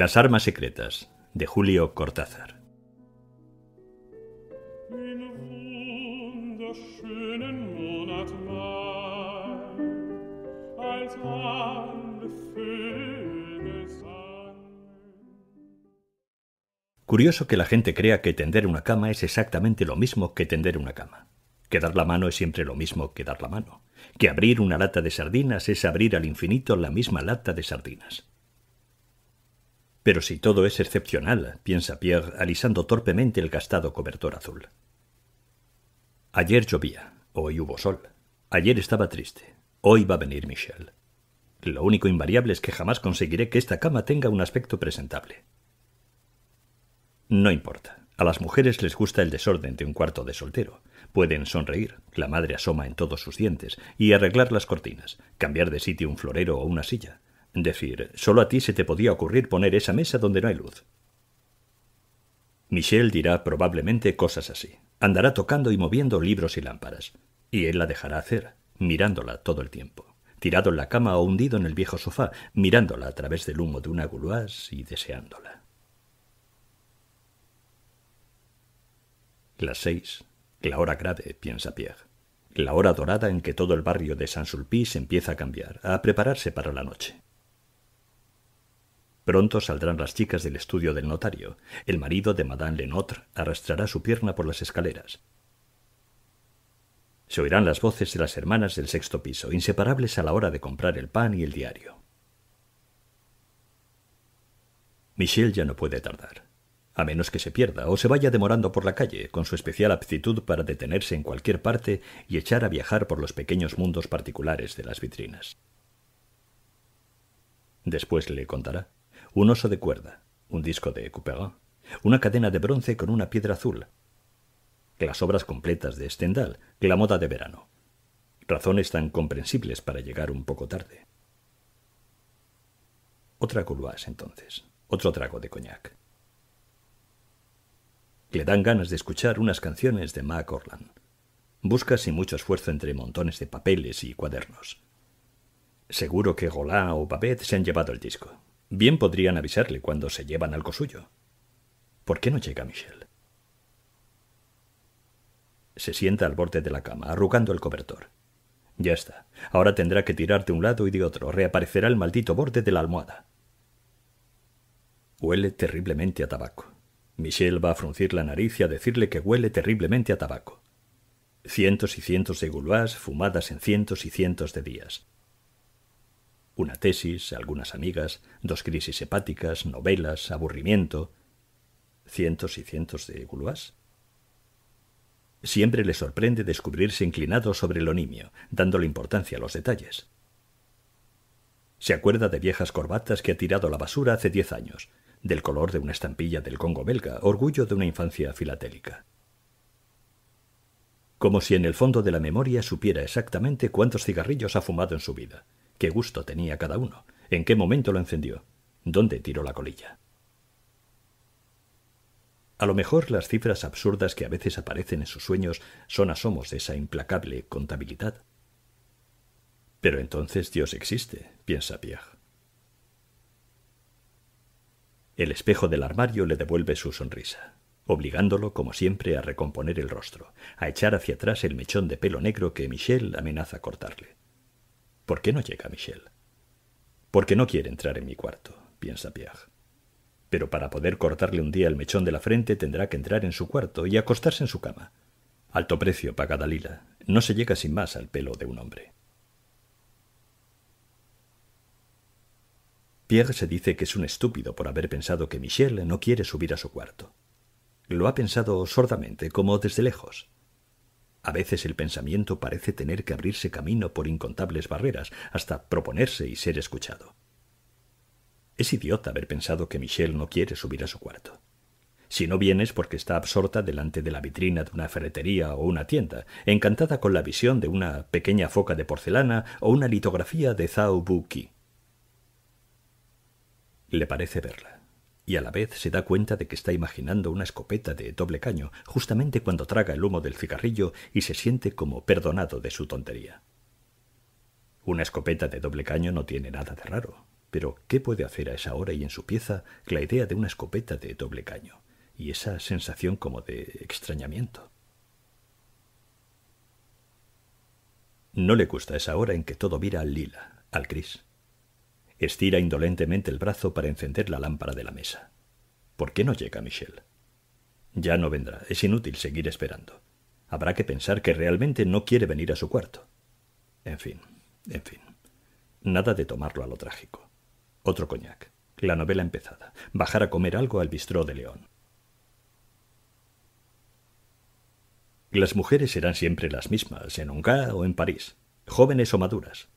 Las armas secretas de Julio Cortázar. Curioso que la gente crea que tender una cama es exactamente lo mismo que tender una cama. Que dar la mano es siempre lo mismo que dar la mano. Que abrir una lata de sardinas es abrir al infinito la misma lata de sardinas. Pero si todo es excepcional, piensa Pierre, alisando torpemente el gastado cobertor azul. Ayer llovía, hoy hubo sol. Ayer estaba triste, hoy va a venir Michel. Lo único invariable es que jamás conseguiré que esta cama tenga un aspecto presentable. No importa. A las mujeres les gusta el desorden de un cuarto de soltero. Pueden sonreír, la madre asoma en todos sus dientes, y arreglar las cortinas, cambiar de sitio un florero o una silla. Decir, solo a ti se te podía ocurrir poner esa mesa donde no hay luz. Michel dirá probablemente cosas así. Andará tocando y moviendo libros y lámparas. Y él la dejará hacer, mirándola todo el tiempo, tirado en la cama o hundido en el viejo sofá, mirándola a través del humo de una gouloise y deseándola. Las seis, la hora grave, piensa Pierre. La hora dorada en que todo el barrio de Saint-Sulpice empieza a cambiar, a prepararse para la noche. Pronto saldrán las chicas del estudio del notario. El marido de Madame Lenotre arrastrará su pierna por las escaleras. Se oirán las voces de las hermanas del sexto piso, inseparables a la hora de comprar el pan y el diario. Michel ya no puede tardar a menos que se pierda o se vaya demorando por la calle, con su especial aptitud para detenerse en cualquier parte y echar a viajar por los pequeños mundos particulares de las vitrinas. Después le contará un oso de cuerda, un disco de Couperin, una cadena de bronce con una piedra azul, las obras completas de Stendhal, la moda de verano. Razones tan comprensibles para llegar un poco tarde. Otra couloise, entonces, otro trago de coñac. Le dan ganas de escuchar unas canciones de Mac Orland. Busca sin mucho esfuerzo entre montones de papeles y cuadernos. Seguro que Roland o Babette se han llevado el disco. Bien podrían avisarle cuando se llevan algo suyo. ¿Por qué no llega Michel? Se sienta al borde de la cama, arrugando el cobertor. Ya está. Ahora tendrá que tirar de un lado y de otro. Reaparecerá el maldito borde de la almohada. Huele terriblemente a tabaco. Michel va a fruncir la nariz y a decirle que huele terriblemente a tabaco. Cientos y cientos de gouloirs fumadas en cientos y cientos de días. Una tesis, algunas amigas, dos crisis hepáticas, novelas, aburrimiento. Cientos y cientos de gouloirs. Siempre le sorprende descubrirse inclinado sobre el nimio, dándole importancia a los detalles. Se acuerda de viejas corbatas que ha tirado a la basura hace diez años, del color de una estampilla del Congo belga, orgullo de una infancia filatélica. Como si en el fondo de la memoria supiera exactamente cuántos cigarrillos ha fumado en su vida, qué gusto tenía cada uno, en qué momento lo encendió, dónde tiró la colilla. A lo mejor las cifras absurdas que a veces aparecen en sus sueños son asomos de esa implacable contabilidad. Pero entonces Dios existe, piensa Pierre. El espejo del armario le devuelve su sonrisa, obligándolo, como siempre, a recomponer el rostro, a echar hacia atrás el mechón de pelo negro que Michel amenaza cortarle. ¿Por qué no llega Michel? Porque no quiere entrar en mi cuarto, piensa Pierre. Pero para poder cortarle un día el mechón de la frente tendrá que entrar en su cuarto y acostarse en su cama. Alto precio paga Dalila. No se llega sin más al pelo de un hombre. Pierre se dice que es un estúpido por haber pensado que Michel no quiere subir a su cuarto. Lo ha pensado sordamente, como desde lejos. A veces el pensamiento parece tener que abrirse camino por incontables barreras hasta proponerse y ser escuchado. Es idiota haber pensado que Michelle no quiere subir a su cuarto. Si no vienes porque está absorta delante de la vitrina de una ferretería o una tienda, encantada con la visión de una pequeña foca de porcelana o una litografía de Zhao Buki. Le parece verla, y a la vez se da cuenta de que está imaginando una escopeta de doble caño justamente cuando traga el humo del cigarrillo y se siente como perdonado de su tontería. Una escopeta de doble caño no tiene nada de raro, pero ¿qué puede hacer a esa hora y en su pieza la idea de una escopeta de doble caño? y esa sensación como de extrañamiento. No le gusta esa hora en que todo vira al lila, al gris. Estira indolentemente el brazo para encender la lámpara de la mesa. ¿Por qué no llega Michelle? Ya no vendrá, es inútil seguir esperando. Habrá que pensar que realmente no quiere venir a su cuarto. En fin, en fin. Nada de tomarlo a lo trágico. Otro coñac. La novela empezada. Bajar a comer algo al bistró de León. Las mujeres serán siempre las mismas, en Hongá o en París, jóvenes o maduras.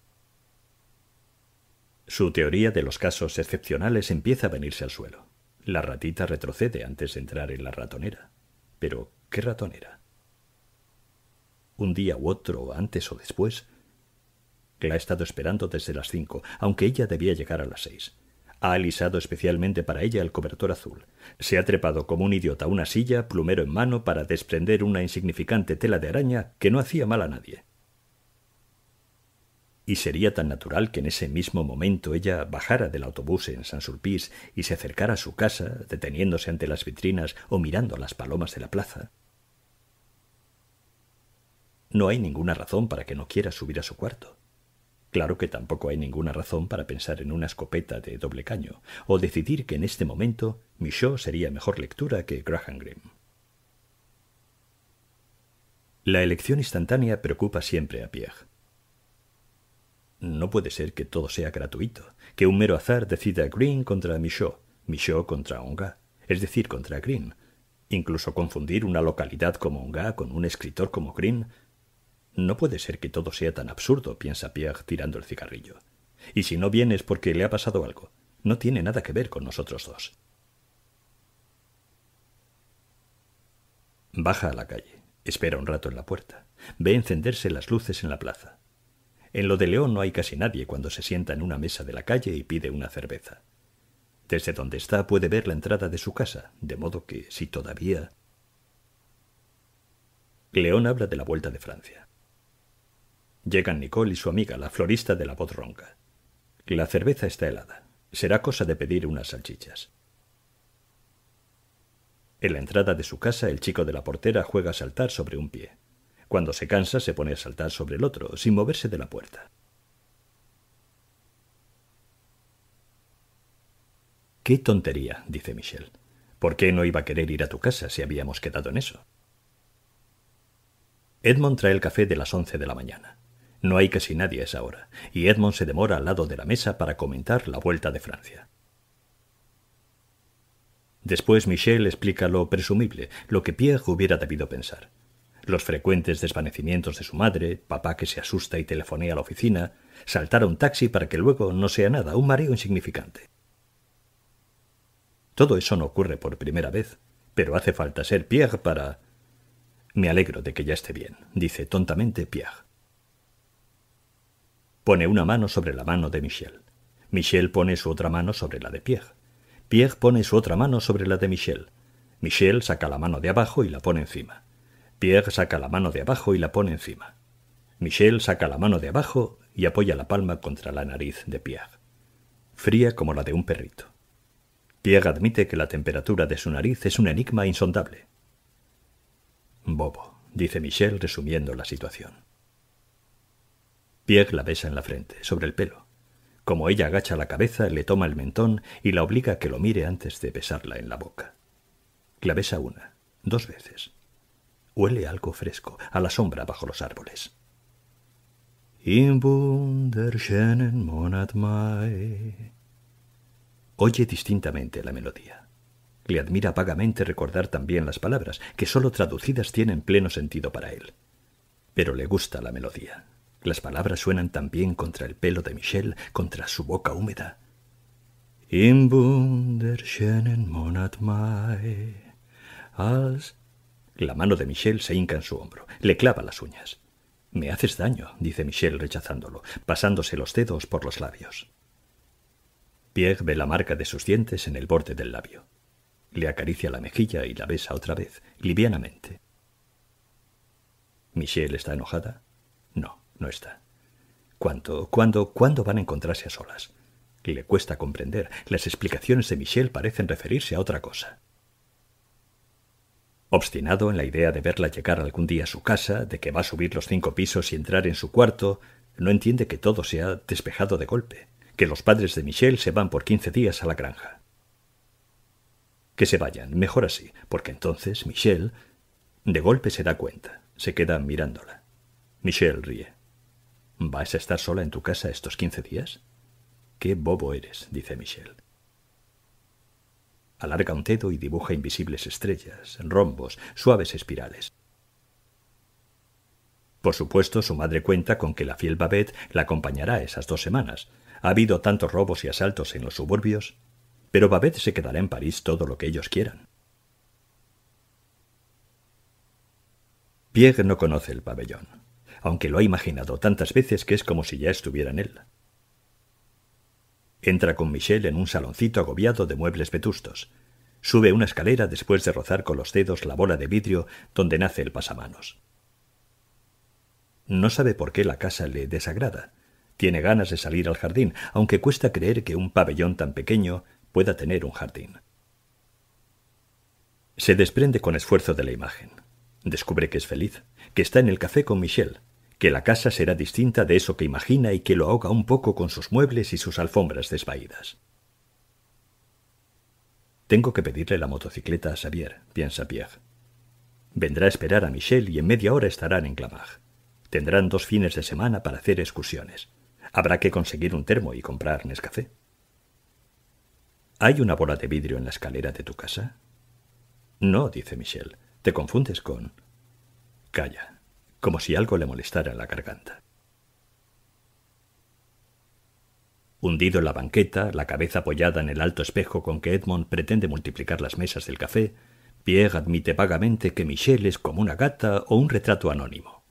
Su teoría de los casos excepcionales empieza a venirse al suelo. La ratita retrocede antes de entrar en la ratonera. Pero, ¿qué ratonera? Un día u otro, antes o después. La ha estado esperando desde las cinco, aunque ella debía llegar a las seis. Ha alisado especialmente para ella el cobertor azul. Se ha trepado como un idiota a una silla, plumero en mano, para desprender una insignificante tela de araña que no hacía mal a nadie. Y sería tan natural que en ese mismo momento ella bajara del autobús en San Sulpice y se acercara a su casa, deteniéndose ante las vitrinas o mirando las palomas de la plaza. No hay ninguna razón para que no quiera subir a su cuarto. Claro que tampoco hay ninguna razón para pensar en una escopeta de doble caño, o decidir que en este momento Michaud sería mejor lectura que Graham Greene. La elección instantánea preocupa siempre a Pierre. No puede ser que todo sea gratuito, que un mero azar decida Green contra Michaud, Michaud contra Onga, es decir, contra Green. Incluso confundir una localidad como Onga con un escritor como Green no puede ser que todo sea tan absurdo, piensa Pierre tirando el cigarrillo. Y si no viene es porque le ha pasado algo. No tiene nada que ver con nosotros dos. Baja a la calle. Espera un rato en la puerta. Ve encenderse las luces en la plaza. En lo de León no hay casi nadie cuando se sienta en una mesa de la calle y pide una cerveza. Desde donde está puede ver la entrada de su casa, de modo que, si todavía... León habla de la vuelta de Francia. Llegan Nicole y su amiga, la florista de la voz ronca. La cerveza está helada. Será cosa de pedir unas salchichas. En la entrada de su casa, el chico de la portera juega a saltar sobre un pie. Cuando se cansa, se pone a saltar sobre el otro, sin moverse de la puerta. Qué tontería, dice Michel. ¿Por qué no iba a querer ir a tu casa si habíamos quedado en eso? Edmond trae el café de las once de la mañana. No hay casi nadie a esa hora, y Edmond se demora al lado de la mesa para comentar la vuelta de Francia. Después Michel explica lo presumible, lo que Pierre hubiera debido pensar. Los frecuentes desvanecimientos de su madre, papá que se asusta y telefonea a la oficina, saltar a un taxi para que luego no sea nada, un mareo insignificante. Todo eso no ocurre por primera vez, pero hace falta ser Pierre para... Me alegro de que ya esté bien, dice tontamente Pierre. Pone una mano sobre la mano de Michel. Michel pone su otra mano sobre la de Pierre. Pierre pone su otra mano sobre la de Michel. Michel saca la mano de abajo y la pone encima. Pierre saca la mano de abajo y la pone encima. Michel saca la mano de abajo y apoya la palma contra la nariz de Pierre. Fría como la de un perrito. Pierre admite que la temperatura de su nariz es un enigma insondable. Bobo, dice Michel resumiendo la situación. Pierre la besa en la frente, sobre el pelo. Como ella agacha la cabeza, le toma el mentón y la obliga a que lo mire antes de besarla en la boca. La besa una, dos veces. Huele algo fresco, a la sombra bajo los árboles. Oye distintamente la melodía. Le admira vagamente recordar también las palabras, que sólo traducidas tienen pleno sentido para él. Pero le gusta la melodía. Las palabras suenan también contra el pelo de Michel, contra su boca húmeda. Im wunderschönen Monat Mai. Als... La mano de Michel se hinca en su hombro, le clava las uñas. Me haces daño, dice Michel rechazándolo, pasándose los dedos por los labios. Pierre ve la marca de sus dientes en el borde del labio. Le acaricia la mejilla y la besa otra vez, livianamente. ¿Michelle está enojada? No, no está. ¿Cuándo, cuándo, cuándo van a encontrarse a solas? Le cuesta comprender. Las explicaciones de Michelle parecen referirse a otra cosa. Obstinado en la idea de verla llegar algún día a su casa, de que va a subir los cinco pisos y entrar en su cuarto, no entiende que todo se ha despejado de golpe, que los padres de Michelle se van por quince días a la granja. Que se vayan, mejor así, porque entonces Michelle de golpe se da cuenta, se queda mirándola. Michelle ríe. ¿Vas a estar sola en tu casa estos quince días? Qué bobo eres, dice Michelle. Alarga un dedo y dibuja invisibles estrellas, rombos, suaves espirales. Por supuesto, su madre cuenta con que la fiel Babette la acompañará esas dos semanas. Ha habido tantos robos y asaltos en los suburbios pero Babette se quedará en París todo lo que ellos quieran. Pierre no conoce el pabellón, aunque lo ha imaginado tantas veces que es como si ya estuviera en él. Entra con Michel en un saloncito agobiado de muebles vetustos. Sube una escalera después de rozar con los dedos la bola de vidrio donde nace el pasamanos. No sabe por qué la casa le desagrada. Tiene ganas de salir al jardín, aunque cuesta creer que un pabellón tan pequeño pueda tener un jardín. Se desprende con esfuerzo de la imagen. Descubre que es feliz, que está en el café con Michel, que la casa será distinta de eso que imagina y que lo ahoga un poco con sus muebles y sus alfombras desvaídas. Tengo que pedirle la motocicleta a Xavier, piensa Pierre. Vendrá a esperar a Michel y en media hora estarán en Clamart. Tendrán dos fines de semana para hacer excursiones. Habrá que conseguir un termo y comprar Nescafé. ¿Hay una bola de vidrio en la escalera de tu casa? No, dice Michel. Te confundes con... Calla, como si algo le molestara la garganta. Hundido en la banqueta, la cabeza apoyada en el alto espejo con que Edmond pretende multiplicar las mesas del café, Pierre admite vagamente que Michel es como una gata o un retrato anónimo.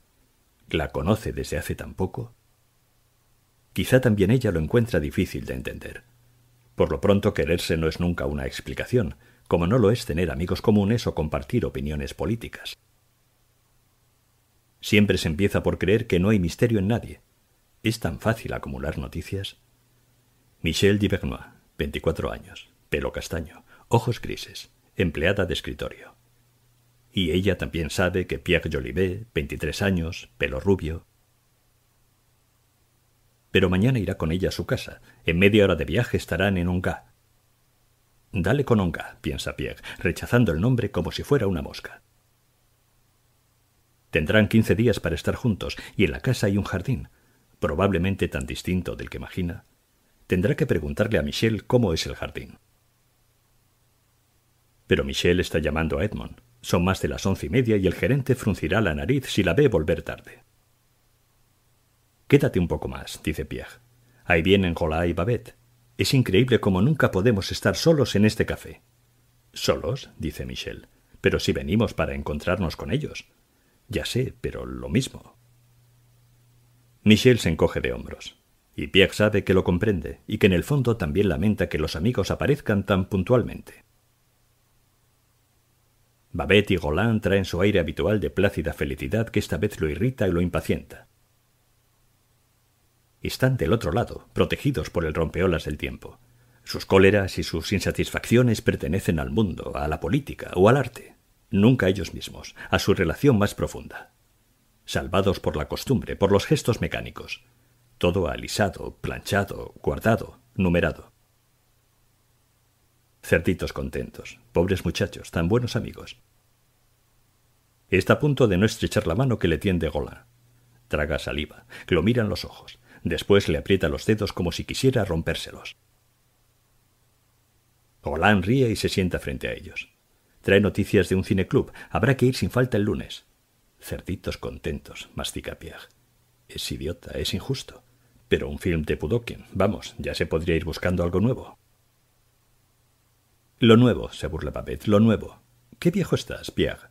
¿La conoce desde hace tan poco? Quizá también ella lo encuentra difícil de entender. Por lo pronto, quererse no es nunca una explicación, como no lo es tener amigos comunes o compartir opiniones políticas. Siempre se empieza por creer que no hay misterio en nadie. ¿Es tan fácil acumular noticias? Michel Divernois, 24 años, pelo castaño, ojos grises, empleada de escritorio. Y ella también sabe que Pierre Jolivet, 23 años, pelo rubio, pero mañana irá con ella a su casa. En media hora de viaje estarán en Onga. Dale con Onga, piensa Pierre, rechazando el nombre como si fuera una mosca. Tendrán quince días para estar juntos y en la casa hay un jardín, probablemente tan distinto del que imagina. Tendrá que preguntarle a Michelle cómo es el jardín. Pero Michelle está llamando a Edmond. Son más de las once y media y el gerente fruncirá la nariz si la ve volver tarde. Quédate un poco más, dice Pierre. Ahí vienen Rolá y Babette. Es increíble cómo nunca podemos estar solos en este café. ¿Solos? dice Michel. Pero si venimos para encontrarnos con ellos. Ya sé, pero lo mismo. Michel se encoge de hombros. Y Pierre sabe que lo comprende y que en el fondo también lamenta que los amigos aparezcan tan puntualmente. Babette y Roland traen su aire habitual de plácida felicidad que esta vez lo irrita y lo impacienta están del otro lado, protegidos por el rompeolas del tiempo. Sus cóleras y sus insatisfacciones pertenecen al mundo, a la política o al arte, nunca a ellos mismos, a su relación más profunda. Salvados por la costumbre, por los gestos mecánicos. Todo alisado, planchado, guardado, numerado. Cerditos contentos, pobres muchachos, tan buenos amigos. Está a punto de no estrechar la mano que le tiende Gola. Traga saliva, lo miran los ojos. Después le aprieta los dedos como si quisiera rompérselos. Roland ríe y se sienta frente a ellos. Trae noticias de un cineclub. Habrá que ir sin falta el lunes. Cerditos contentos, mastica Pierre. Es idiota, es injusto. Pero un film de Pudokin, vamos, ya se podría ir buscando algo nuevo. Lo nuevo, se burla Babette, lo nuevo. ¿Qué viejo estás, Pierre?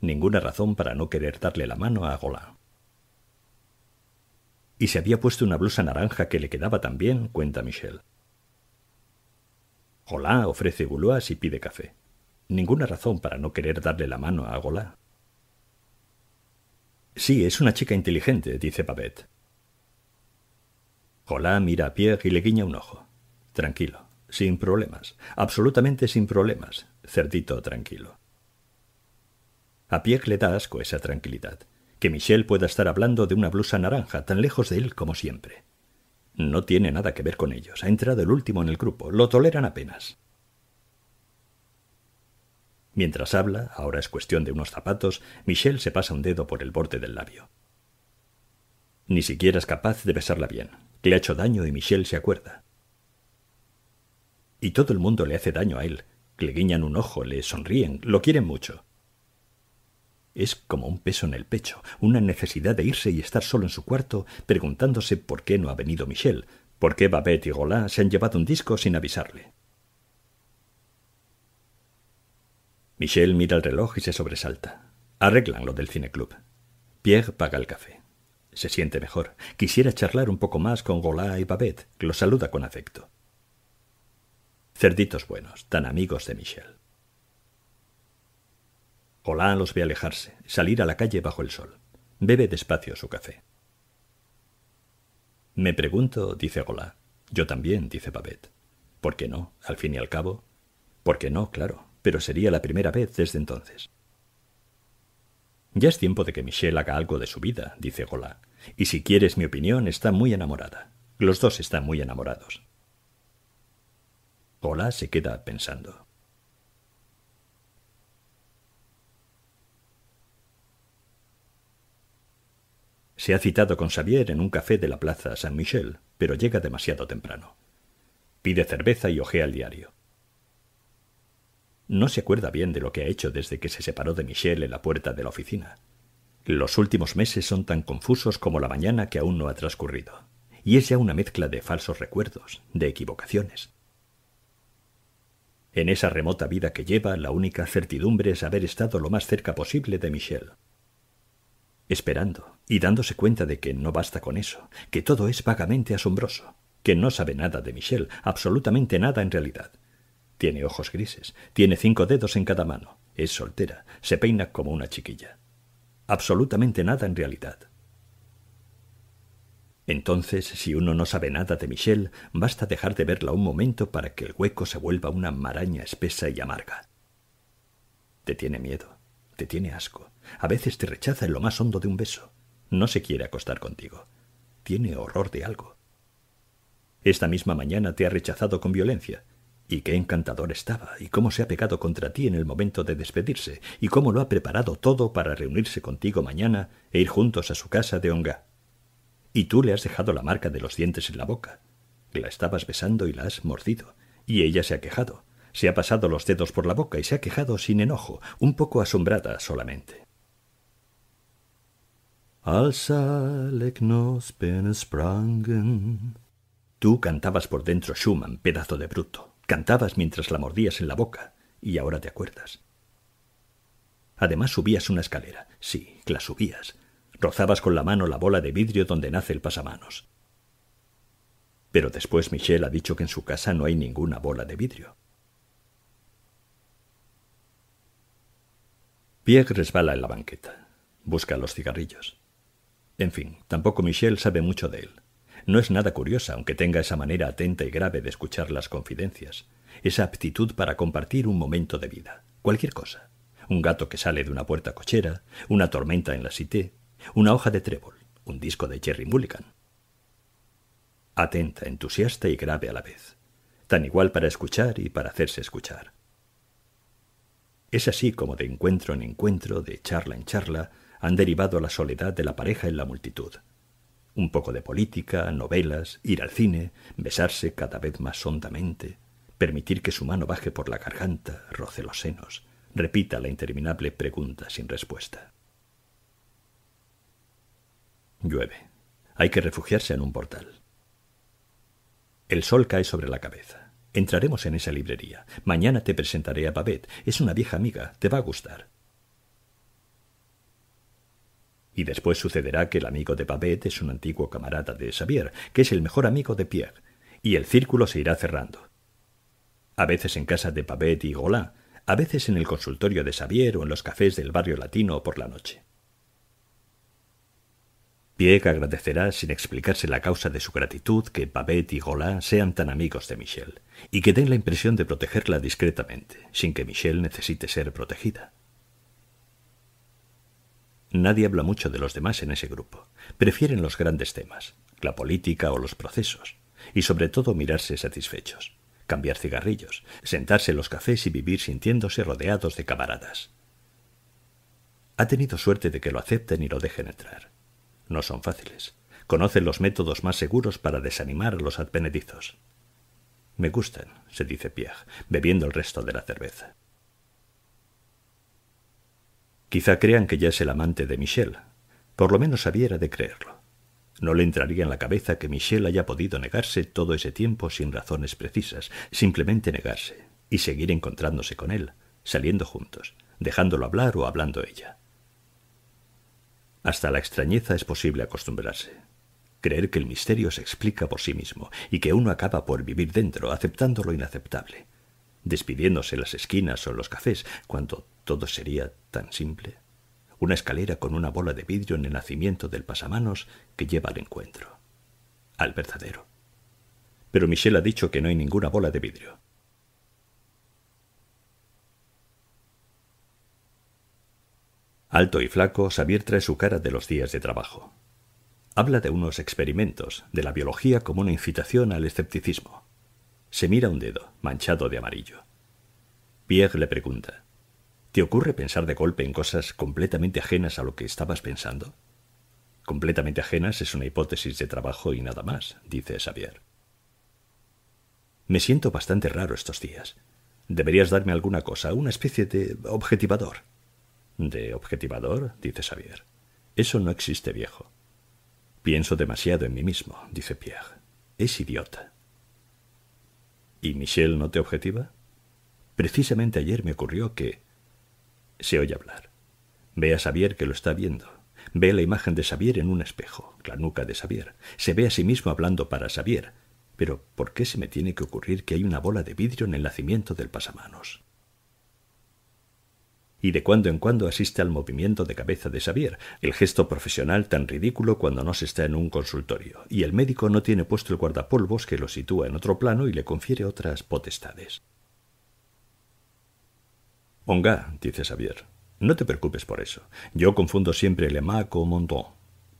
Ninguna razón para no querer darle la mano a Golan. Y se había puesto una blusa naranja que le quedaba tan bien, cuenta Michel. Golá ofrece goulois y pide café. Ninguna razón para no querer darle la mano a Golá. Sí, es una chica inteligente, dice Babette. Golá mira a Pierre y le guiña un ojo. Tranquilo, sin problemas, absolutamente sin problemas, cerdito tranquilo. A Pierre le da asco esa tranquilidad, que Michel pueda estar hablando de una blusa naranja tan lejos de él como siempre. No tiene nada que ver con ellos. Ha entrado el último en el grupo. Lo toleran apenas. Mientras habla, ahora es cuestión de unos zapatos, Michel se pasa un dedo por el borde del labio. Ni siquiera es capaz de besarla bien. Le ha hecho daño y Michel se acuerda. Y todo el mundo le hace daño a él. Le guiñan un ojo, le sonríen, lo quieren mucho. Es como un peso en el pecho, una necesidad de irse y estar solo en su cuarto, preguntándose por qué no ha venido Michel, por qué Babette y Golá se han llevado un disco sin avisarle. Michel mira el reloj y se sobresalta. Arreglan lo del cineclub. Pierre paga el café. Se siente mejor. Quisiera charlar un poco más con Golá y Babette, que lo saluda con afecto. Cerditos buenos, tan amigos de Michel. Hola los ve alejarse, salir a la calle bajo el sol. Bebe despacio su café. Me pregunto, dice Golá. Yo también, dice Babette. ¿Por qué no, al fin y al cabo? ¿Por qué no, claro? Pero sería la primera vez desde entonces. Ya es tiempo de que Michelle haga algo de su vida, dice Golá. Y si quieres mi opinión, está muy enamorada. Los dos están muy enamorados. Golá se queda pensando. Se ha citado con Xavier en un café de la plaza San Michel, pero llega demasiado temprano. Pide cerveza y ojea el diario. No se acuerda bien de lo que ha hecho desde que se separó de Michel en la puerta de la oficina. Los últimos meses son tan confusos como la mañana que aún no ha transcurrido, y es ya una mezcla de falsos recuerdos, de equivocaciones. En esa remota vida que lleva, la única certidumbre es haber estado lo más cerca posible de Michel esperando y dándose cuenta de que no basta con eso, que todo es vagamente asombroso, que no sabe nada de Michelle, absolutamente nada en realidad. Tiene ojos grises, tiene cinco dedos en cada mano, es soltera, se peina como una chiquilla. Absolutamente nada en realidad. Entonces, si uno no sabe nada de Michelle, basta dejar de verla un momento para que el hueco se vuelva una maraña espesa y amarga. Te tiene miedo, te tiene asco, a veces te rechaza en lo más hondo de un beso. No se quiere acostar contigo. Tiene horror de algo. Esta misma mañana te ha rechazado con violencia. Y qué encantador estaba, y cómo se ha pegado contra ti en el momento de despedirse, y cómo lo ha preparado todo para reunirse contigo mañana e ir juntos a su casa de Onga. Y tú le has dejado la marca de los dientes en la boca. La estabas besando y la has mordido, y ella se ha quejado. Se ha pasado los dedos por la boca y se ha quejado sin enojo, un poco asombrada solamente. Tú cantabas por dentro Schumann, pedazo de bruto. Cantabas mientras la mordías en la boca, y ahora te acuerdas. Además subías una escalera. Sí, la subías. Rozabas con la mano la bola de vidrio donde nace el pasamanos. Pero después Michelle ha dicho que en su casa no hay ninguna bola de vidrio. Pierre resbala en la banqueta. Busca los cigarrillos. En fin, tampoco Michelle sabe mucho de él. No es nada curiosa, aunque tenga esa manera atenta y grave de escuchar las confidencias, esa aptitud para compartir un momento de vida, cualquier cosa. Un gato que sale de una puerta cochera, una tormenta en la cité, una hoja de trébol, un disco de Jerry Mulligan. Atenta, entusiasta y grave a la vez, tan igual para escuchar y para hacerse escuchar. Es así como de encuentro en encuentro, de charla en charla, han derivado la soledad de la pareja en la multitud. Un poco de política, novelas, ir al cine, besarse cada vez más hondamente, permitir que su mano baje por la garganta, roce los senos, repita la interminable pregunta sin respuesta. Llueve. Hay que refugiarse en un portal. El sol cae sobre la cabeza. Entraremos en esa librería. Mañana te presentaré a Babette. Es una vieja amiga. Te va a gustar. Y después sucederá que el amigo de Babette es un antiguo camarada de Xavier, que es el mejor amigo de Pierre, y el círculo se irá cerrando. A veces en casa de Babette y Golin, a veces en el consultorio de Xavier o en los cafés del barrio latino por la noche. Pierre agradecerá sin explicarse la causa de su gratitud que Babette y Golin sean tan amigos de Michel, y que den la impresión de protegerla discretamente, sin que Michel necesite ser protegida. Nadie habla mucho de los demás en ese grupo. Prefieren los grandes temas, la política o los procesos, y sobre todo mirarse satisfechos, cambiar cigarrillos, sentarse en los cafés y vivir sintiéndose rodeados de camaradas. Ha tenido suerte de que lo acepten y lo dejen entrar. No son fáciles. Conocen los métodos más seguros para desanimar a los advenedizos. Me gustan, se dice Pierre, bebiendo el resto de la cerveza. Quizá crean que ya es el amante de Michel. Por lo menos habiera de creerlo. No le entraría en la cabeza que Michel haya podido negarse todo ese tiempo sin razones precisas, simplemente negarse, y seguir encontrándose con él, saliendo juntos, dejándolo hablar o hablando ella. Hasta la extrañeza es posible acostumbrarse. Creer que el misterio se explica por sí mismo y que uno acaba por vivir dentro, aceptando lo inaceptable, despidiéndose las esquinas o los cafés, cuando todo sería tan simple. Una escalera con una bola de vidrio en el nacimiento del pasamanos que lleva al encuentro. Al verdadero. Pero Michel ha dicho que no hay ninguna bola de vidrio. Alto y flaco, Xavier trae su cara de los días de trabajo. Habla de unos experimentos, de la biología como una incitación al escepticismo. Se mira un dedo, manchado de amarillo. Pierre le pregunta, ¿Te ocurre pensar de golpe en cosas completamente ajenas a lo que estabas pensando? Completamente ajenas es una hipótesis de trabajo y nada más, dice Xavier. Me siento bastante raro estos días. Deberías darme alguna cosa, una especie de objetivador. ¿De objetivador? dice Xavier. Eso no existe, viejo. Pienso demasiado en mí mismo, dice Pierre. Es idiota. ¿Y Michel no te objetiva? Precisamente ayer me ocurrió que se oye hablar. Ve a Xavier que lo está viendo. Ve la imagen de Xavier en un espejo, la nuca de Xavier. Se ve a sí mismo hablando para Xavier. Pero ¿por qué se me tiene que ocurrir que hay una bola de vidrio en el nacimiento del pasamanos? Y de cuando en cuando asiste al movimiento de cabeza de Xavier, el gesto profesional tan ridículo cuando no se está en un consultorio, y el médico no tiene puesto el guardapolvos que lo sitúa en otro plano y le confiere otras potestades. Onga, dice Xavier. No te preocupes por eso. Yo confundo siempre le ma con Monton.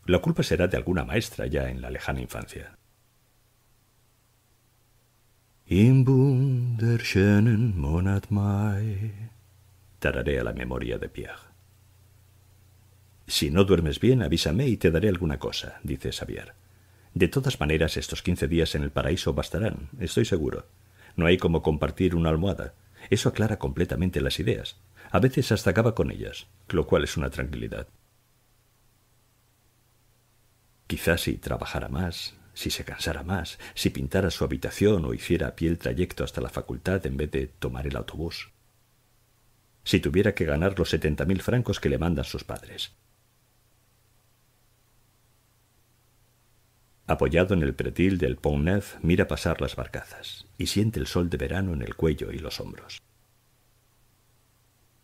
La culpa será de alguna maestra ya en la lejana infancia. In Monat. Tararé a la memoria de Pierre. Si no duermes bien, avísame y te daré alguna cosa, dice Xavier. De todas maneras, estos quince días en el paraíso bastarán, estoy seguro. No hay como compartir una almohada. Eso aclara completamente las ideas. A veces hasta acaba con ellas, lo cual es una tranquilidad. Quizás si trabajara más, si se cansara más, si pintara su habitación o hiciera a pie el trayecto hasta la facultad en vez de tomar el autobús. Si tuviera que ganar los setenta mil francos que le mandan sus padres. Apoyado en el pretil del Pont Neuf, mira pasar las barcazas y siente el sol de verano en el cuello y los hombros.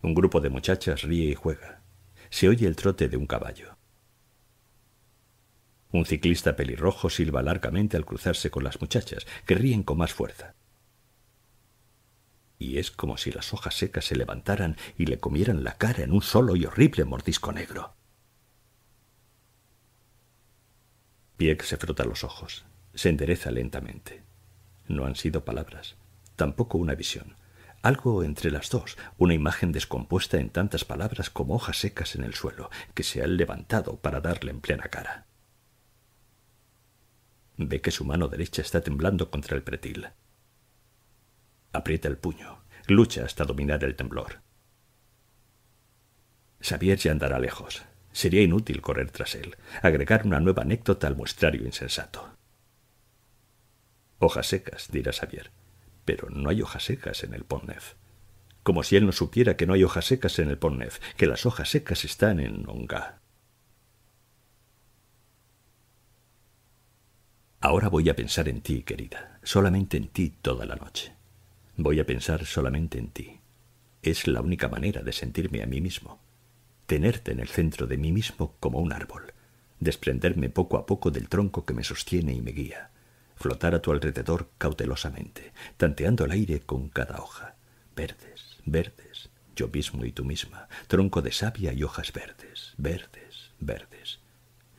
Un grupo de muchachas ríe y juega. Se oye el trote de un caballo. Un ciclista pelirrojo silba largamente al cruzarse con las muchachas, que ríen con más fuerza. Y es como si las hojas secas se levantaran y le comieran la cara en un solo y horrible mordisco negro. Pieck se frota los ojos, se endereza lentamente. No han sido palabras, tampoco una visión. Algo entre las dos, una imagen descompuesta en tantas palabras como hojas secas en el suelo, que se han levantado para darle en plena cara. Ve que su mano derecha está temblando contra el pretil. Aprieta el puño, lucha hasta dominar el temblor. Xavier ya andará lejos. Sería inútil correr tras él, agregar una nueva anécdota al muestrario insensato. Hojas secas, dirá Xavier. Pero no hay hojas secas en el Pont Neuf. Como si él no supiera que no hay hojas secas en el Pont Neuf, que las hojas secas están en Onga. Ahora voy a pensar en ti, querida, solamente en ti toda la noche. Voy a pensar solamente en ti. Es la única manera de sentirme a mí mismo. Tenerte en el centro de mí mismo como un árbol. Desprenderme poco a poco del tronco que me sostiene y me guía. Flotar a tu alrededor cautelosamente, tanteando el aire con cada hoja. Verdes, verdes, yo mismo y tú misma, tronco de savia y hojas verdes, verdes, verdes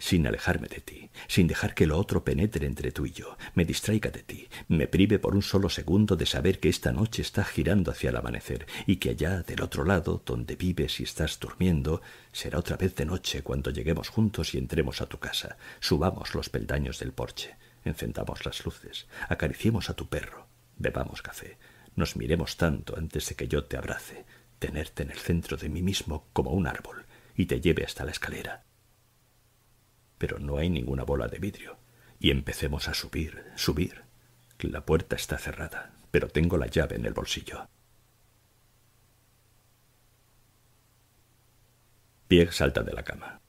sin alejarme de ti, sin dejar que lo otro penetre entre tú y yo, me distraiga de ti, me prive por un solo segundo de saber que esta noche está girando hacia el amanecer y que allá del otro lado, donde vives y estás durmiendo, será otra vez de noche cuando lleguemos juntos y entremos a tu casa, subamos los peldaños del porche, encendamos las luces, acariciemos a tu perro, bebamos café, nos miremos tanto antes de que yo te abrace, tenerte en el centro de mí mismo como un árbol y te lleve hasta la escalera pero no hay ninguna bola de vidrio. Y empecemos a subir, subir. La puerta está cerrada, pero tengo la llave en el bolsillo. Pierre salta de la cama.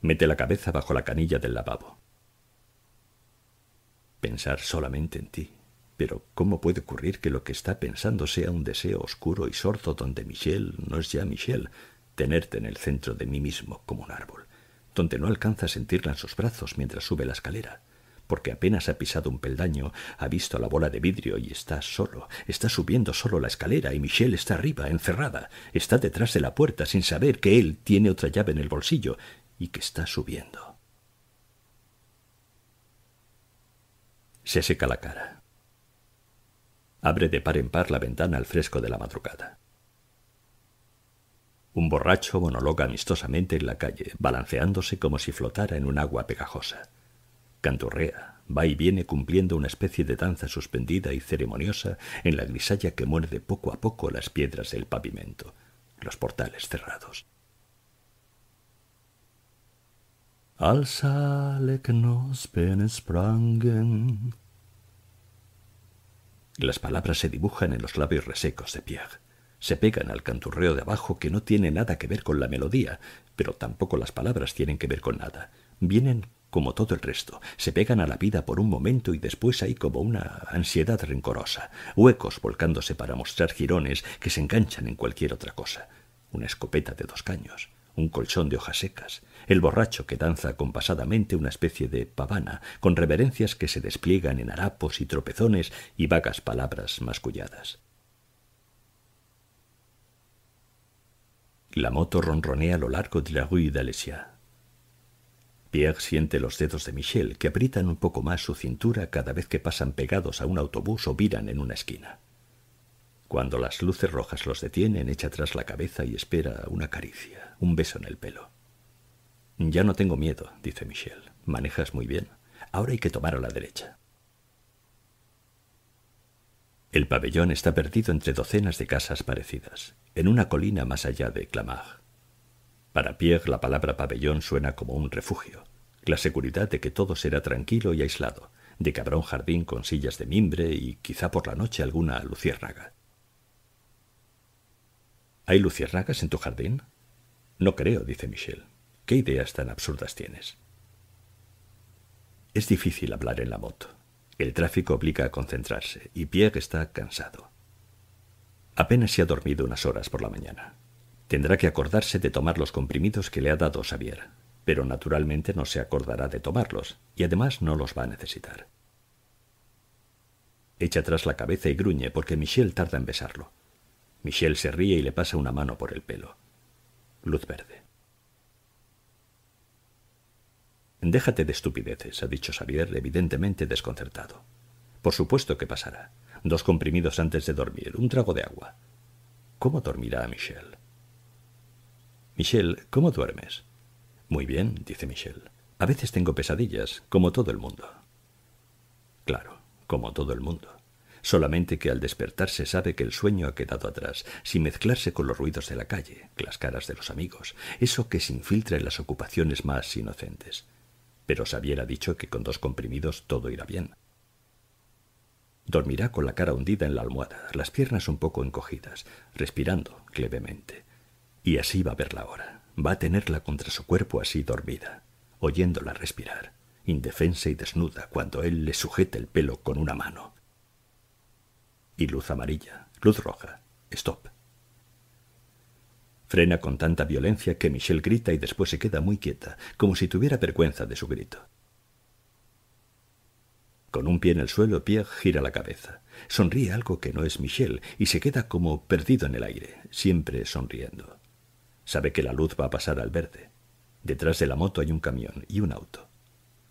Mete la cabeza bajo la canilla del lavabo. Pensar solamente en ti. Pero ¿cómo puede ocurrir que lo que está pensando sea un deseo oscuro y sordo donde Michel no es ya Michel, tenerte en el centro de mí mismo como un árbol? Donde no alcanza a sentirla en sus brazos mientras sube la escalera, porque apenas ha pisado un peldaño, ha visto la bola de vidrio y está solo, está subiendo solo la escalera y Michelle está arriba, encerrada, está detrás de la puerta sin saber que él tiene otra llave en el bolsillo y que está subiendo. Se seca la cara. Abre de par en par la ventana al fresco de la madrugada. Un borracho monologa amistosamente en la calle, balanceándose como si flotara en un agua pegajosa. Canturrea, va y viene cumpliendo una especie de danza suspendida y ceremoniosa en la grisalla que muerde poco a poco las piedras del pavimento, los portales cerrados. Las palabras se dibujan en los labios resecos de Pierre se pegan al canturreo de abajo que no tiene nada que ver con la melodía, pero tampoco las palabras tienen que ver con nada. Vienen como todo el resto, se pegan a la vida por un momento y después hay como una ansiedad rencorosa, huecos volcándose para mostrar jirones que se enganchan en cualquier otra cosa. Una escopeta de dos caños, un colchón de hojas secas, el borracho que danza compasadamente una especie de pavana, con reverencias que se despliegan en harapos y tropezones y vagas palabras masculladas. La moto ronronea a lo largo de la rue d'Alesia. Pierre siente los dedos de Michel que aprietan un poco más su cintura cada vez que pasan pegados a un autobús o viran en una esquina. Cuando las luces rojas los detienen, echa atrás la cabeza y espera una caricia, un beso en el pelo. Ya no tengo miedo, dice Michel. Manejas muy bien. Ahora hay que tomar a la derecha. El pabellón está perdido entre docenas de casas parecidas, en una colina más allá de Clamart. Para Pierre la palabra pabellón suena como un refugio, la seguridad de que todo será tranquilo y aislado, de que habrá un jardín con sillas de mimbre y quizá por la noche alguna luciérnaga. ¿Hay luciérnagas en tu jardín? No creo, dice Michel. ¿Qué ideas tan absurdas tienes? Es difícil hablar en la moto. El tráfico obliga a concentrarse y Pierre está cansado. Apenas se ha dormido unas horas por la mañana. Tendrá que acordarse de tomar los comprimidos que le ha dado Xavier, pero naturalmente no se acordará de tomarlos y además no los va a necesitar. Echa atrás la cabeza y gruñe porque Michel tarda en besarlo. Michel se ríe y le pasa una mano por el pelo. Luz verde. Déjate de estupideces, ha dicho Xavier, evidentemente desconcertado. Por supuesto que pasará. Dos comprimidos antes de dormir, un trago de agua. ¿Cómo dormirá Michel? Michel, ¿cómo duermes? Muy bien, dice Michel. A veces tengo pesadillas, como todo el mundo. Claro, como todo el mundo. Solamente que al despertarse sabe que el sueño ha quedado atrás, sin mezclarse con los ruidos de la calle, las caras de los amigos, eso que se infiltra en las ocupaciones más inocentes pero Xavier ha dicho que con dos comprimidos todo irá bien. Dormirá con la cara hundida en la almohada, las piernas un poco encogidas, respirando levemente. Y así va a verla ahora. Va a tenerla contra su cuerpo así dormida, oyéndola respirar, indefensa y desnuda, cuando él le sujeta el pelo con una mano. Y luz amarilla, luz roja, stop. Frena con tanta violencia que Michelle grita y después se queda muy quieta, como si tuviera vergüenza de su grito. Con un pie en el suelo, Pierre gira la cabeza. Sonríe algo que no es Michel y se queda como perdido en el aire, siempre sonriendo. Sabe que la luz va a pasar al verde. Detrás de la moto hay un camión y un auto.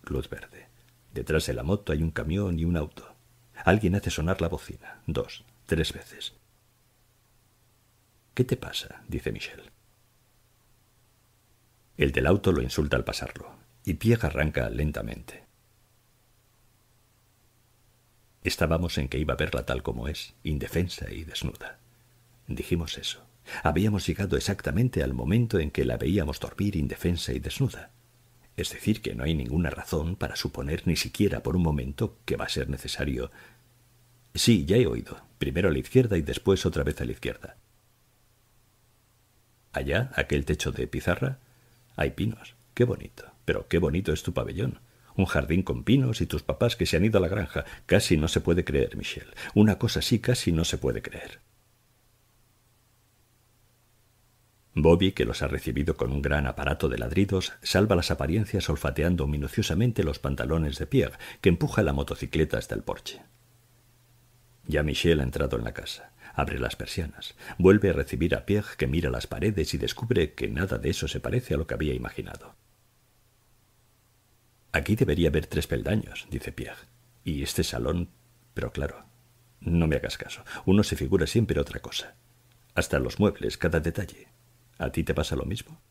Luz verde. Detrás de la moto hay un camión y un auto. Alguien hace sonar la bocina. Dos, tres veces. ¿Qué te pasa? dice Michel. El del auto lo insulta al pasarlo, y Pierre arranca lentamente. Estábamos en que iba a verla tal como es, indefensa y desnuda. Dijimos eso. Habíamos llegado exactamente al momento en que la veíamos dormir indefensa y desnuda. Es decir, que no hay ninguna razón para suponer ni siquiera por un momento que va a ser necesario. Sí, ya he oído. Primero a la izquierda y después otra vez a la izquierda. Allá, aquel techo de pizarra, hay pinos. Qué bonito. Pero qué bonito es tu pabellón un jardín con pinos y tus papás que se han ido a la granja. Casi no se puede creer, Michelle. Una cosa así casi no se puede creer. Bobby, que los ha recibido con un gran aparato de ladridos, salva las apariencias olfateando minuciosamente los pantalones de Pierre, que empuja la motocicleta hasta el porche. Ya Michelle ha entrado en la casa. Abre las persianas. Vuelve a recibir a Pierre, que mira las paredes y descubre que nada de eso se parece a lo que había imaginado. Aquí debería haber tres peldaños, dice Pierre. Y este salón... Pero claro, no me hagas caso. Uno se figura siempre otra cosa. Hasta los muebles, cada detalle. ¿A ti te pasa lo mismo?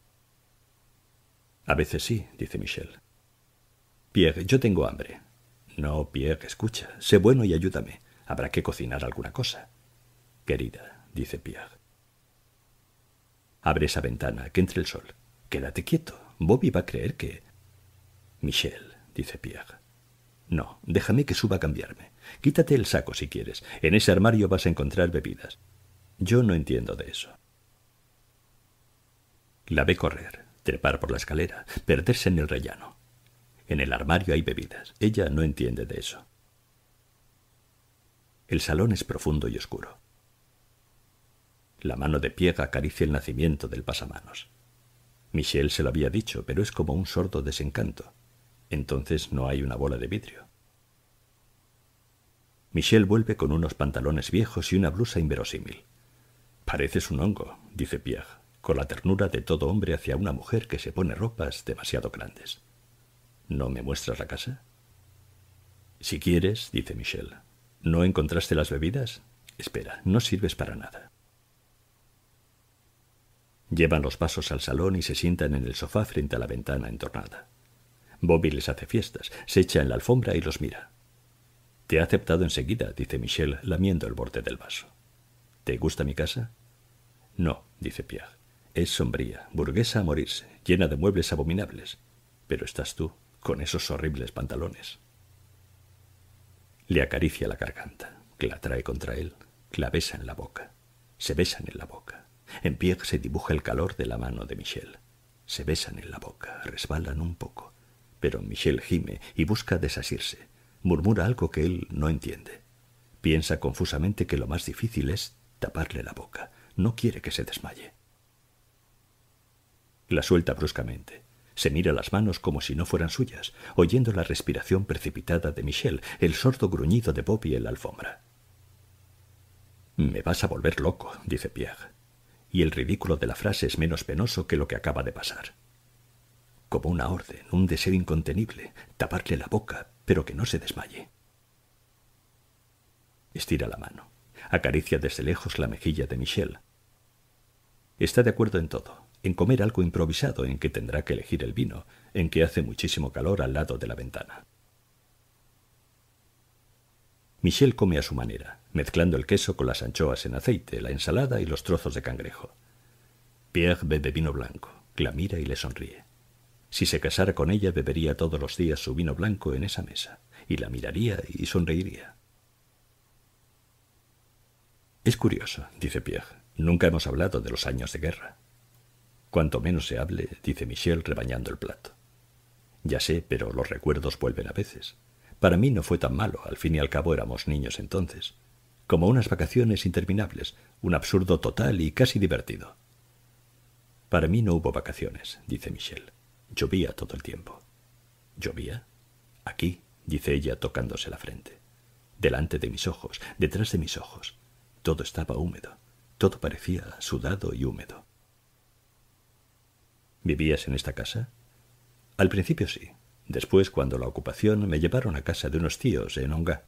A veces sí, dice Michel. Pierre, yo tengo hambre. No, Pierre, escucha. Sé bueno y ayúdame. Habrá que cocinar alguna cosa. Querida, dice Pierre. Abre esa ventana, que entre el sol. Quédate quieto. Bobby va a creer que... Michel, dice Pierre. No, déjame que suba a cambiarme. Quítate el saco si quieres. En ese armario vas a encontrar bebidas. Yo no entiendo de eso. La ve correr, trepar por la escalera, perderse en el rellano. En el armario hay bebidas. Ella no entiende de eso. El salón es profundo y oscuro. La mano de Pierre acaricia el nacimiento del pasamanos. Michel se lo había dicho, pero es como un sordo desencanto. Entonces no hay una bola de vidrio. Michel vuelve con unos pantalones viejos y una blusa inverosímil. Pareces un hongo, dice Pierre, con la ternura de todo hombre hacia una mujer que se pone ropas demasiado grandes. ¿No me muestras la casa? Si quieres, dice Michel. ¿No encontraste las bebidas? Espera, no sirves para nada. Llevan los pasos al salón y se sientan en el sofá frente a la ventana entornada. Bobby les hace fiestas, se echa en la alfombra y los mira. Te ha aceptado enseguida, dice Michel, lamiendo el borde del vaso. ¿Te gusta mi casa? No, dice Pierre. Es sombría, burguesa a morirse, llena de muebles abominables. Pero estás tú, con esos horribles pantalones. Le acaricia la garganta, la trae contra él, la besa en la boca. Se besan en la boca. En Pierre se dibuja el calor de la mano de Michel. Se besan en la boca, resbalan un poco. Pero Michel gime y busca desasirse. Murmura algo que él no entiende. Piensa confusamente que lo más difícil es taparle la boca. No quiere que se desmaye. La suelta bruscamente. Se mira las manos como si no fueran suyas, oyendo la respiración precipitada de Michel, el sordo gruñido de Bobby en la alfombra. Me vas a volver loco, dice Pierre. Y el ridículo de la frase es menos penoso que lo que acaba de pasar como una orden, un deseo incontenible, taparle la boca, pero que no se desmaye. Estira la mano, acaricia desde lejos la mejilla de Michel. Está de acuerdo en todo, en comer algo improvisado, en que tendrá que elegir el vino, en que hace muchísimo calor al lado de la ventana. Michel come a su manera, mezclando el queso con las anchoas en aceite, la ensalada y los trozos de cangrejo. Pierre bebe vino blanco, la mira y le sonríe. Si se casara con ella, bebería todos los días su vino blanco en esa mesa, y la miraría y sonreiría. Es curioso, dice Pierre. Nunca hemos hablado de los años de guerra. Cuanto menos se hable, dice Michel rebañando el plato. Ya sé, pero los recuerdos vuelven a veces. Para mí no fue tan malo, al fin y al cabo éramos niños entonces. Como unas vacaciones interminables, un absurdo total y casi divertido. Para mí no hubo vacaciones, dice Michel. Llovía todo el tiempo. ¿Llovía? Aquí, dice ella tocándose la frente. Delante de mis ojos, detrás de mis ojos. Todo estaba húmedo. Todo parecía sudado y húmedo. ¿Vivías en esta casa? Al principio sí. Después, cuando la ocupación, me llevaron a casa de unos tíos en Onga.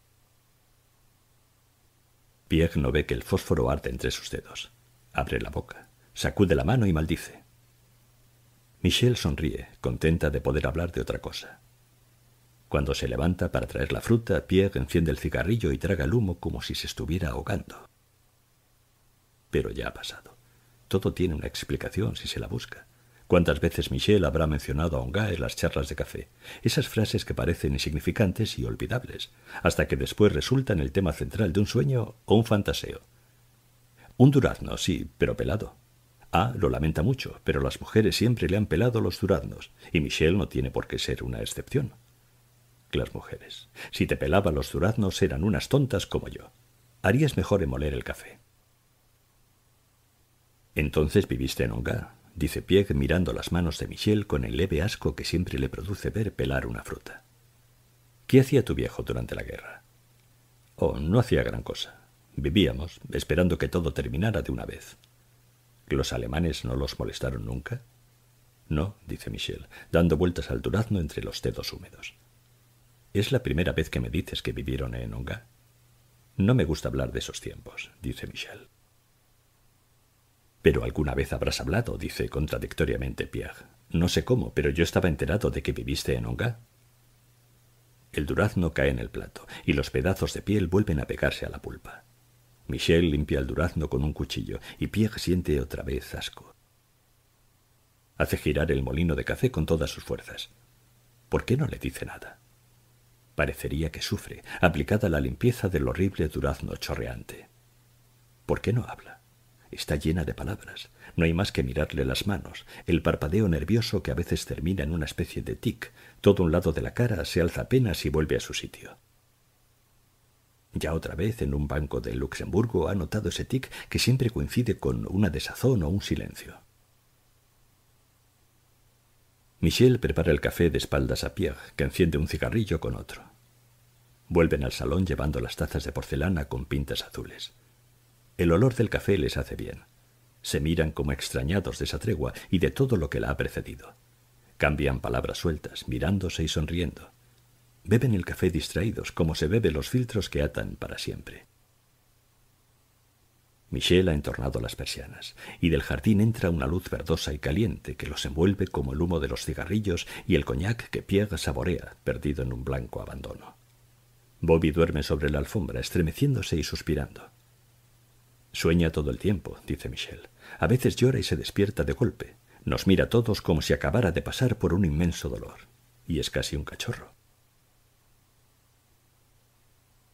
Pierre no ve que el fósforo arde entre sus dedos. Abre la boca, sacude la mano y maldice. Michelle sonríe, contenta de poder hablar de otra cosa. Cuando se levanta para traer la fruta, Pierre enciende el cigarrillo y traga el humo como si se estuviera ahogando. Pero ya ha pasado. Todo tiene una explicación si se la busca. ¿Cuántas veces Michel habrá mencionado a Onga en las charlas de café? Esas frases que parecen insignificantes y olvidables, hasta que después resultan el tema central de un sueño o un fantaseo. Un durazno, sí, pero pelado. Ah, lo lamenta mucho, pero las mujeres siempre le han pelado los duraznos, y Michel no tiene por qué ser una excepción. Las mujeres, si te pelaba los duraznos, eran unas tontas como yo. Harías mejor en moler el café. Entonces viviste en Onga, dice Pierre mirando las manos de Michel con el leve asco que siempre le produce ver pelar una fruta. ¿Qué hacía tu viejo durante la guerra? Oh, no hacía gran cosa. Vivíamos, esperando que todo terminara de una vez. ¿Los alemanes no los molestaron nunca? No, dice Michel, dando vueltas al durazno entre los dedos húmedos. ¿Es la primera vez que me dices que vivieron en Onga? No me gusta hablar de esos tiempos, dice Michel. Pero alguna vez habrás hablado, dice contradictoriamente Pierre. No sé cómo, pero yo estaba enterado de que viviste en Onga. El durazno cae en el plato y los pedazos de piel vuelven a pegarse a la pulpa. Michel limpia el durazno con un cuchillo y Pierre siente otra vez asco. Hace girar el molino de café con todas sus fuerzas. ¿Por qué no le dice nada? Parecería que sufre, aplicada la limpieza del horrible durazno chorreante. ¿Por qué no habla? Está llena de palabras. No hay más que mirarle las manos, el parpadeo nervioso que a veces termina en una especie de tic. Todo un lado de la cara se alza apenas y vuelve a su sitio. Ya otra vez en un banco de Luxemburgo ha notado ese tic que siempre coincide con una desazón o un silencio. Michel prepara el café de espaldas a Pierre, que enciende un cigarrillo con otro. Vuelven al salón llevando las tazas de porcelana con pintas azules. El olor del café les hace bien. Se miran como extrañados de esa tregua y de todo lo que la ha precedido. Cambian palabras sueltas, mirándose y sonriendo. Beben el café distraídos, como se bebe los filtros que atan para siempre. Michel ha entornado las persianas, y del jardín entra una luz verdosa y caliente que los envuelve como el humo de los cigarrillos y el coñac que Pierre saborea, perdido en un blanco abandono. Bobby duerme sobre la alfombra, estremeciéndose y suspirando. Sueña todo el tiempo, dice Michel. A veces llora y se despierta de golpe. Nos mira a todos como si acabara de pasar por un inmenso dolor. Y es casi un cachorro.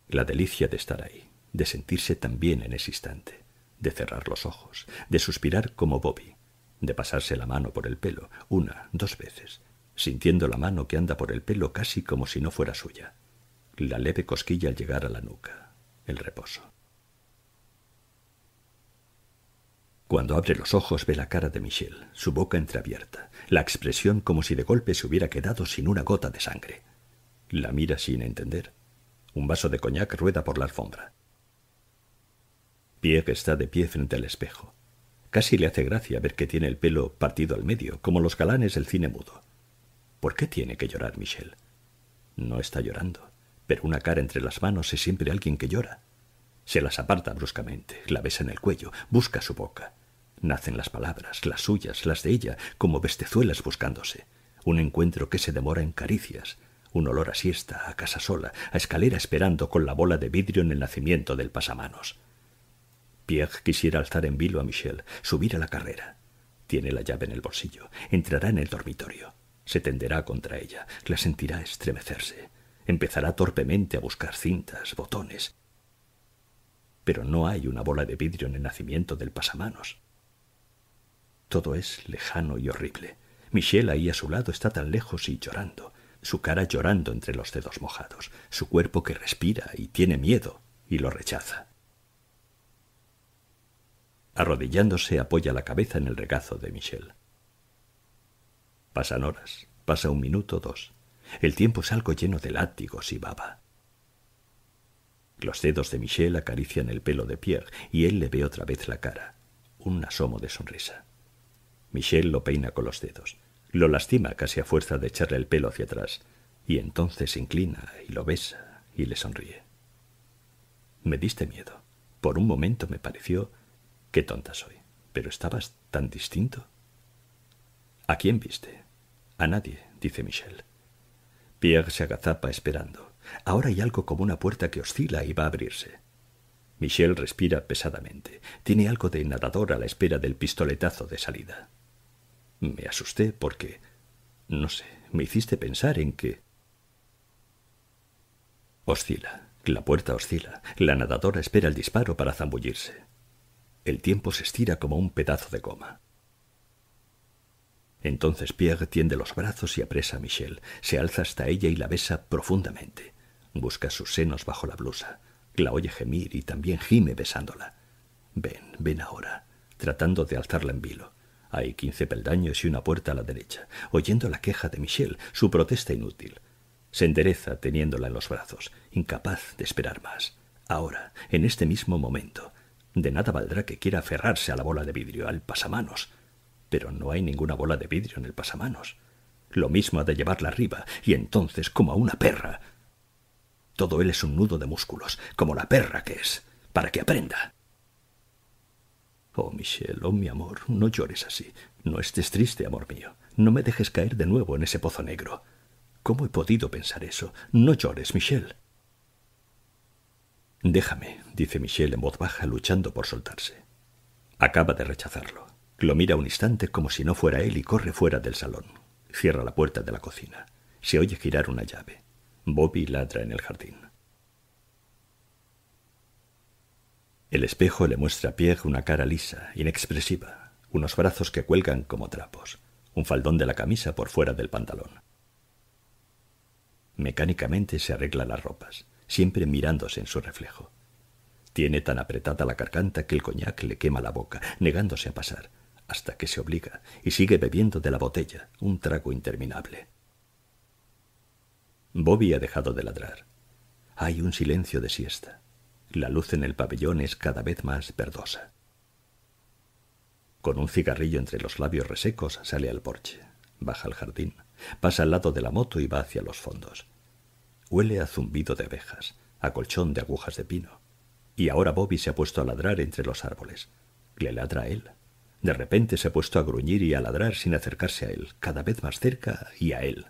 La delicia de estar ahí, de sentirse tan bien en ese instante, de cerrar los ojos, de suspirar como Bobby, de pasarse la mano por el pelo una, dos veces, sintiendo la mano que anda por el pelo casi como si no fuera suya, la leve cosquilla al llegar a la nuca, el reposo. Cuando abre los ojos ve la cara de Michel, su boca entreabierta, la expresión como si de golpe se hubiera quedado sin una gota de sangre. La mira sin entender. Un vaso de coñac rueda por la alfombra. Pierre está de pie frente al espejo. Casi le hace gracia ver que tiene el pelo partido al medio, como los galanes del cine mudo. ¿Por qué tiene que llorar Michel? No está llorando, pero una cara entre las manos es siempre alguien que llora. Se las aparta bruscamente, la besa en el cuello, busca su boca. Nacen las palabras, las suyas, las de ella, como bestezuelas buscándose. Un encuentro que se demora en caricias, un olor a siesta, a casa sola, a escalera esperando con la bola de vidrio en el nacimiento del pasamanos. Pierre quisiera alzar en vilo a Michelle, subir a la carrera. Tiene la llave en el bolsillo, entrará en el dormitorio. Se tenderá contra ella, la sentirá estremecerse. Empezará torpemente a buscar cintas, botones. pero no hay una bola de vidrio en el nacimiento del pasamanos. Todo es lejano y horrible. Michelle ahí a su lado está tan lejos y llorando, su cara llorando entre los dedos mojados, su cuerpo que respira y tiene miedo y lo rechaza. Arrodillándose apoya la cabeza en el regazo de Michelle. Pasan horas, pasa un minuto, dos. El tiempo es algo lleno de látigos y baba. Los dedos de Michel acarician el pelo de Pierre y él le ve otra vez la cara, un asomo de sonrisa. Michel lo peina con los dedos, lo lastima casi a fuerza de echarle el pelo hacia atrás, y entonces se inclina y lo besa y le sonríe. Me diste miedo. Por un momento me pareció qué tonta soy, pero estabas tan distinto. ¿A quién viste? A nadie, dice Michel. Pierre se agazapa esperando. Ahora hay algo como una puerta que oscila y va a abrirse. Michel respira pesadamente. Tiene algo de nadador a la espera del pistoletazo de salida. Me asusté porque... no sé, me hiciste pensar en que... Oscila. La puerta oscila. La nadadora espera el disparo para zambullirse. El tiempo se estira como un pedazo de goma. Entonces Pierre tiende los brazos y apresa a Michelle, se alza hasta ella y la besa profundamente. Busca sus senos bajo la blusa. La oye gemir y también gime besándola. Ven, ven ahora, tratando de alzarla en vilo. Hay quince peldaños y una puerta a la derecha, oyendo la queja de Michelle, su protesta inútil. Se endereza teniéndola en los brazos, incapaz de esperar más. Ahora, en este mismo momento. De nada valdrá que quiera aferrarse a la bola de vidrio, al pasamanos pero no hay ninguna bola de vidrio en el pasamanos. Lo mismo ha de llevarla arriba, y entonces como a una perra. Todo él es un nudo de músculos, como la perra que es, para que aprenda. Oh, Michel, oh, mi amor, no llores así. No estés triste, amor mío. No me dejes caer de nuevo en ese pozo negro. ¿Cómo he podido pensar eso? No llores, Michel. Déjame, dice Michel en voz baja, luchando por soltarse. Acaba de rechazarlo. Lo mira un instante como si no fuera él y corre fuera del salón. Cierra la puerta de la cocina. Se oye girar una llave. Bobby ladra en el jardín. El espejo le muestra a Pierre una cara lisa, inexpresiva, unos brazos que cuelgan como trapos, un faldón de la camisa por fuera del pantalón. Mecánicamente se arregla las ropas, siempre mirándose en su reflejo. Tiene tan apretada la garganta que el coñac le quema la boca, negándose a pasar hasta que se obliga y sigue bebiendo de la botella, un trago interminable. Bobby ha dejado de ladrar. Hay un silencio de siesta. La luz en el pabellón es cada vez más verdosa. Con un cigarrillo entre los labios resecos sale al porche, baja al jardín, pasa al lado de la moto y va hacia los fondos. Huele a zumbido de abejas, a colchón de agujas de pino. Y ahora Bobby se ha puesto a ladrar entre los árboles. Le ladra a él. De repente se ha puesto a gruñir y a ladrar sin acercarse a él, cada vez más cerca y a él.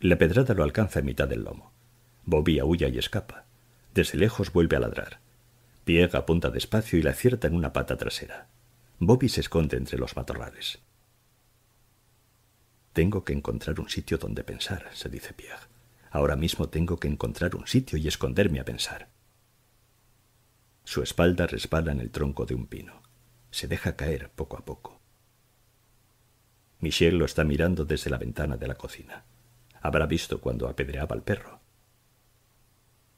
La pedrada lo alcanza en mitad del lomo. Bobby aúlla y escapa. Desde lejos vuelve a ladrar. Pierre apunta despacio y la acierta en una pata trasera. Bobby se esconde entre los matorrales. Tengo que encontrar un sitio donde pensar, se dice Pierre. Ahora mismo tengo que encontrar un sitio y esconderme a pensar. Su espalda resbala en el tronco de un pino se deja caer poco a poco. Michel lo está mirando desde la ventana de la cocina. Habrá visto cuando apedreaba al perro.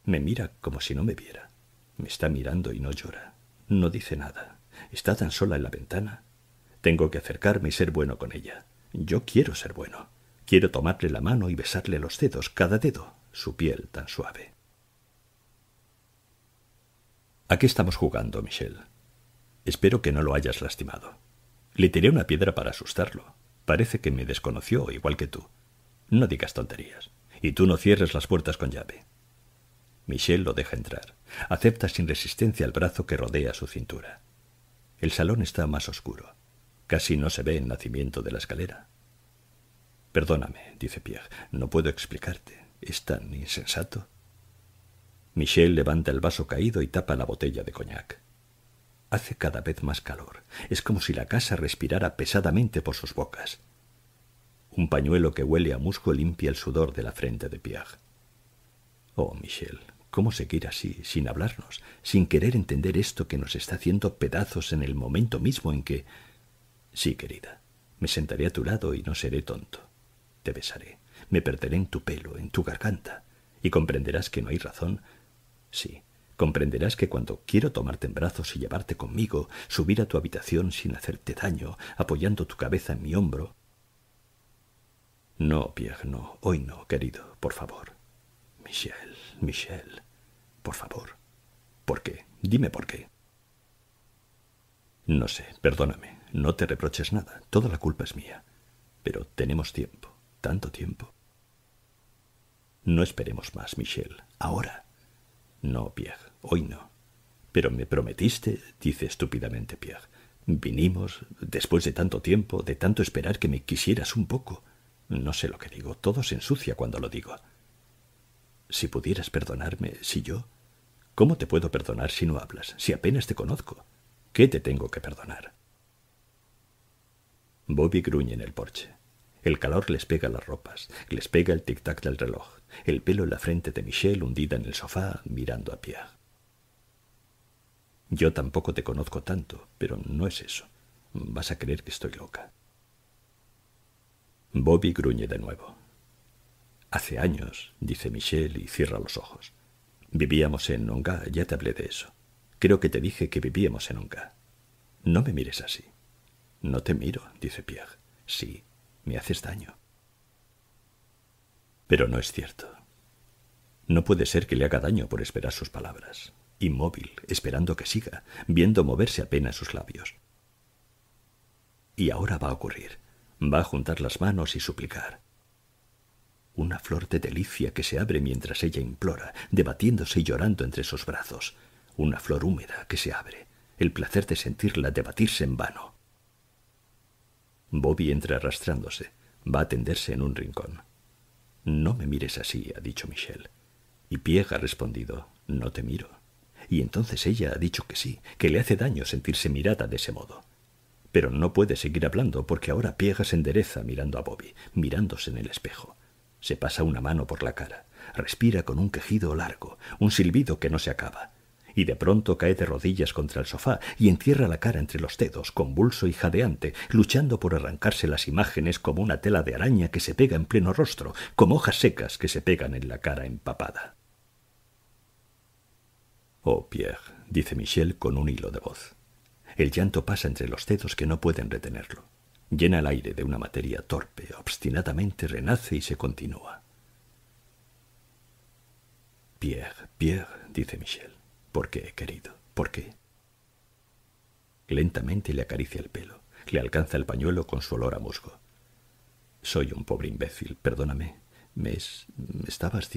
Me mira como si no me viera. Me está mirando y no llora. No dice nada. Está tan sola en la ventana. Tengo que acercarme y ser bueno con ella. Yo quiero ser bueno. Quiero tomarle la mano y besarle los dedos, cada dedo, su piel tan suave. ¿A qué estamos jugando, Michel? Espero que no lo hayas lastimado. Le tiré una piedra para asustarlo. Parece que me desconoció igual que tú. No digas tonterías. Y tú no cierres las puertas con llave. Michel lo deja entrar. Acepta sin resistencia el brazo que rodea su cintura. El salón está más oscuro. Casi no se ve el nacimiento de la escalera. Perdóname, dice Pierre, no puedo explicarte. Es tan insensato. Michel levanta el vaso caído y tapa la botella de coñac. Hace cada vez más calor. Es como si la casa respirara pesadamente por sus bocas. Un pañuelo que huele a musgo limpia el sudor de la frente de Pierre. Oh, Michel, ¿Cómo seguir así, sin hablarnos, sin querer entender esto que nos está haciendo pedazos en el momento mismo en que... Sí, querida, me sentaré a tu lado y no seré tonto. Te besaré, me perderé en tu pelo, en tu garganta, y comprenderás que no hay razón. Sí, comprenderás que cuando quiero tomarte en brazos y llevarte conmigo, subir a tu habitación sin hacerte daño, apoyando tu cabeza en mi hombro. No, Pierre, no, hoy no, querido, por favor. Michel, Michel, por favor. ¿Por qué? Dime por qué. No sé, perdóname, no te reproches nada, toda la culpa es mía. Pero tenemos tiempo, tanto tiempo. No esperemos más, Michel, ahora. No, Pierre, hoy no. Pero me prometiste, dice estúpidamente Pierre. Vinimos, después de tanto tiempo, de tanto esperar que me quisieras un poco. No sé lo que digo, todo se ensucia cuando lo digo. Si pudieras perdonarme, si yo... ¿Cómo te puedo perdonar si no hablas, si apenas te conozco? ¿Qué te tengo que perdonar? Bobby gruñe en el porche. El calor les pega las ropas, les pega el tic-tac del reloj, el pelo en la frente de Michelle hundida en el sofá mirando a Pierre. Yo tampoco te conozco tanto, pero no es eso. Vas a creer que estoy loca. Bobby gruñe de nuevo. Hace años, dice Michelle y cierra los ojos. Vivíamos en Onga, ya te hablé de eso. Creo que te dije que vivíamos en Onga. No me mires así. No te miro, dice Pierre. Sí, me haces daño. Pero no es cierto. No puede ser que le haga daño por esperar sus palabras, inmóvil, esperando que siga, viendo moverse apenas sus labios. Y ahora va a ocurrir. Va a juntar las manos y suplicar una flor de delicia que se abre mientras ella implora, debatiéndose y llorando entre sus brazos, una flor húmeda que se abre, el placer de sentirla debatirse en vano. Bobby entra arrastrándose, va a tenderse en un rincón. No me mires así, ha dicho Michelle. Y Pierre ha respondido, no te miro. Y entonces ella ha dicho que sí, que le hace daño sentirse mirada de ese modo. Pero no puede seguir hablando porque ahora Pierre se endereza mirando a Bobby, mirándose en el espejo. Se pasa una mano por la cara, respira con un quejido largo, un silbido que no se acaba, y de pronto cae de rodillas contra el sofá y encierra la cara entre los dedos, convulso y jadeante, luchando por arrancarse las imágenes como una tela de araña que se pega en pleno rostro, como hojas secas que se pegan en la cara empapada. Oh, Pierre, dice Michel con un hilo de voz. El llanto pasa entre los dedos que no pueden retenerlo. Llena el aire de una materia torpe, obstinadamente renace y se continúa. Pierre, Pierre, dice Michel. ¿Por qué, querido? ¿Por qué? Lentamente le acaricia el pelo, le alcanza el pañuelo con su olor a musgo. Soy un pobre imbécil, perdóname. Me, es, me estabas.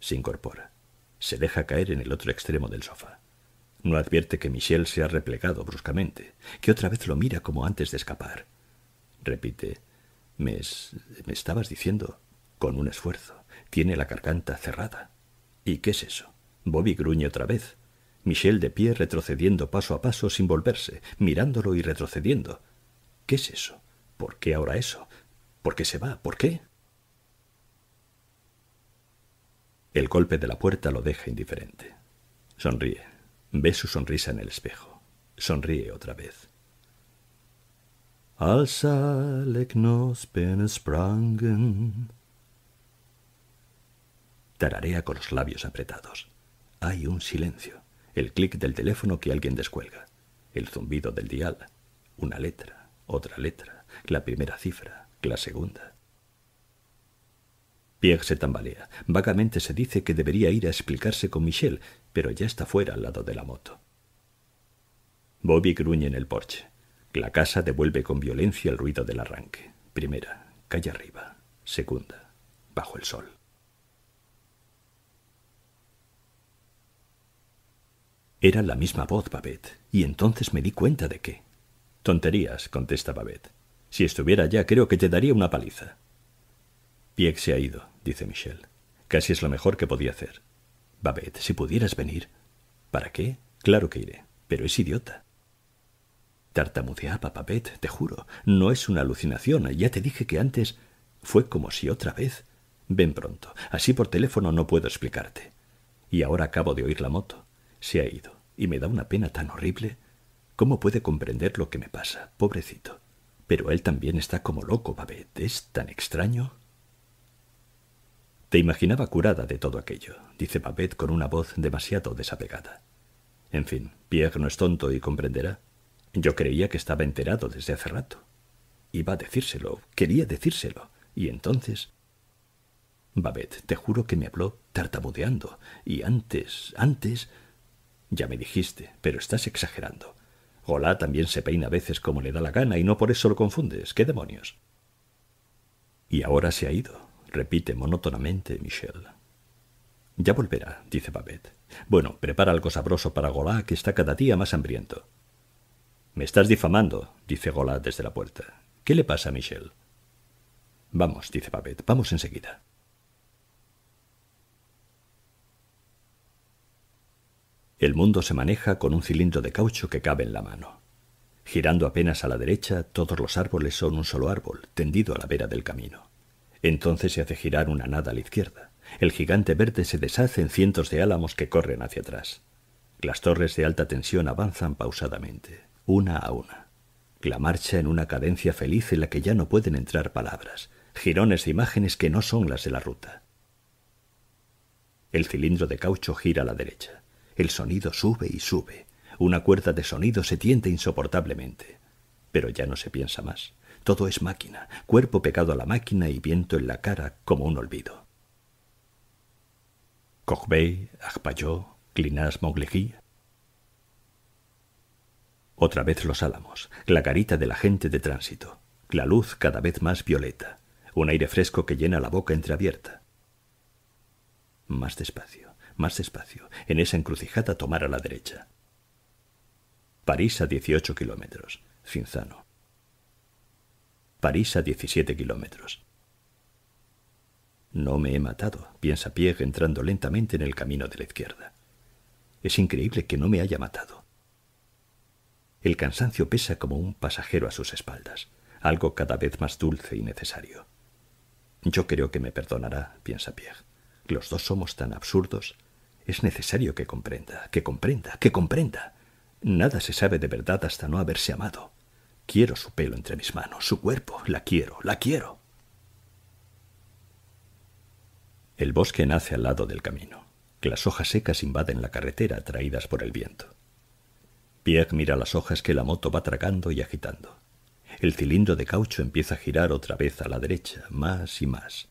Se incorpora. Se deja caer en el otro extremo del sofá. No advierte que Michel se ha replegado bruscamente, que otra vez lo mira como antes de escapar. Repite, me, me estabas diciendo, con un esfuerzo, tiene la garganta cerrada. ¿Y qué es eso? Bobby gruñe otra vez. Michel de pie retrocediendo paso a paso sin volverse, mirándolo y retrocediendo. ¿Qué es eso? ¿Por qué ahora eso? ¿Por qué se va? ¿Por qué? El golpe de la puerta lo deja indiferente. Sonríe. Ve su sonrisa en el espejo. Sonríe otra vez. Als alle sprangen. Tararea con los labios apretados. Hay un silencio. El clic del teléfono que alguien descuelga. El zumbido del dial. Una letra, otra letra, la primera cifra, la segunda. Pierre se tambalea. Vagamente se dice que debería ir a explicarse con Michel, pero ya está fuera al lado de la moto. Bobby gruñe en el porche. La casa devuelve con violencia el ruido del arranque. Primera, calle arriba. Segunda, bajo el sol. Era la misma voz, Babette, y entonces me di cuenta de que... Tonterías, contesta Babette. Si estuviera allá, creo que te daría una paliza. Pieck se ha ido, dice Michel. Casi es lo mejor que podía hacer. Babette, si pudieras venir. ¿Para qué? Claro que iré, pero es idiota. Tartamudeaba Babette, te juro. No es una alucinación. Ya te dije que antes fue como si otra vez. Ven pronto. Así por teléfono no puedo explicarte. Y ahora acabo de oír la moto. Se ha ido, y me da una pena tan horrible. ¿Cómo puede comprender lo que me pasa, pobrecito? Pero él también está como loco, Babette. Es tan extraño. Te imaginaba curada de todo aquello, dice Babette con una voz demasiado desapegada. En fin, Pierre no es tonto y comprenderá. Yo creía que estaba enterado desde hace rato. Iba a decírselo, quería decírselo. Y entonces... Babette, te juro que me habló tartamudeando. Y antes, antes... Ya me dijiste, pero estás exagerando. Golá también se peina a veces como le da la gana y no por eso lo confundes. ¿Qué demonios? Y ahora se ha ido, repite monótonamente Michel. Ya volverá, dice Babette. Bueno, prepara algo sabroso para Golá, que está cada día más hambriento. Me estás difamando, dice Golá desde la puerta. ¿Qué le pasa a Michel? Vamos, dice Babette, vamos enseguida. El mundo se maneja con un cilindro de caucho que cabe en la mano. Girando apenas a la derecha, todos los árboles son un solo árbol, tendido a la vera del camino. Entonces se hace girar una nada a la izquierda. El gigante verde se deshace en cientos de álamos que corren hacia atrás. Las torres de alta tensión avanzan pausadamente, una a una. La marcha en una cadencia feliz en la que ya no pueden entrar palabras, girones de imágenes que no son las de la ruta. El cilindro de caucho gira a la derecha. El sonido sube y sube. Una cuerda de sonido se tiende insoportablemente. Pero ya no se piensa más. Todo es máquina, cuerpo pegado a la máquina y viento en la cara como un olvido. Corbeil, Arpaillot, Clinas Monglery. Otra vez los álamos, la carita de la gente de tránsito, la luz cada vez más violeta, un aire fresco que llena la boca entreabierta. Más despacio más despacio, en esa encrucijada tomar a la derecha. París a 18 kilómetros, Cinzano. París a 17 kilómetros. No me he matado, piensa Pierre entrando lentamente en el camino de la izquierda. Es increíble que no me haya matado. El cansancio pesa como un pasajero a sus espaldas, algo cada vez más dulce y necesario. Yo creo que me perdonará, piensa Pierre. Los dos somos tan absurdos es necesario que comprenda, que comprenda, que comprenda. Nada se sabe de verdad hasta no haberse amado. Quiero su pelo entre mis manos, su cuerpo, la quiero, la quiero. El bosque nace al lado del camino. Las hojas secas invaden la carretera atraídas por el viento. Pierre mira las hojas que la moto va tragando y agitando. El cilindro de caucho empieza a girar otra vez a la derecha, más y más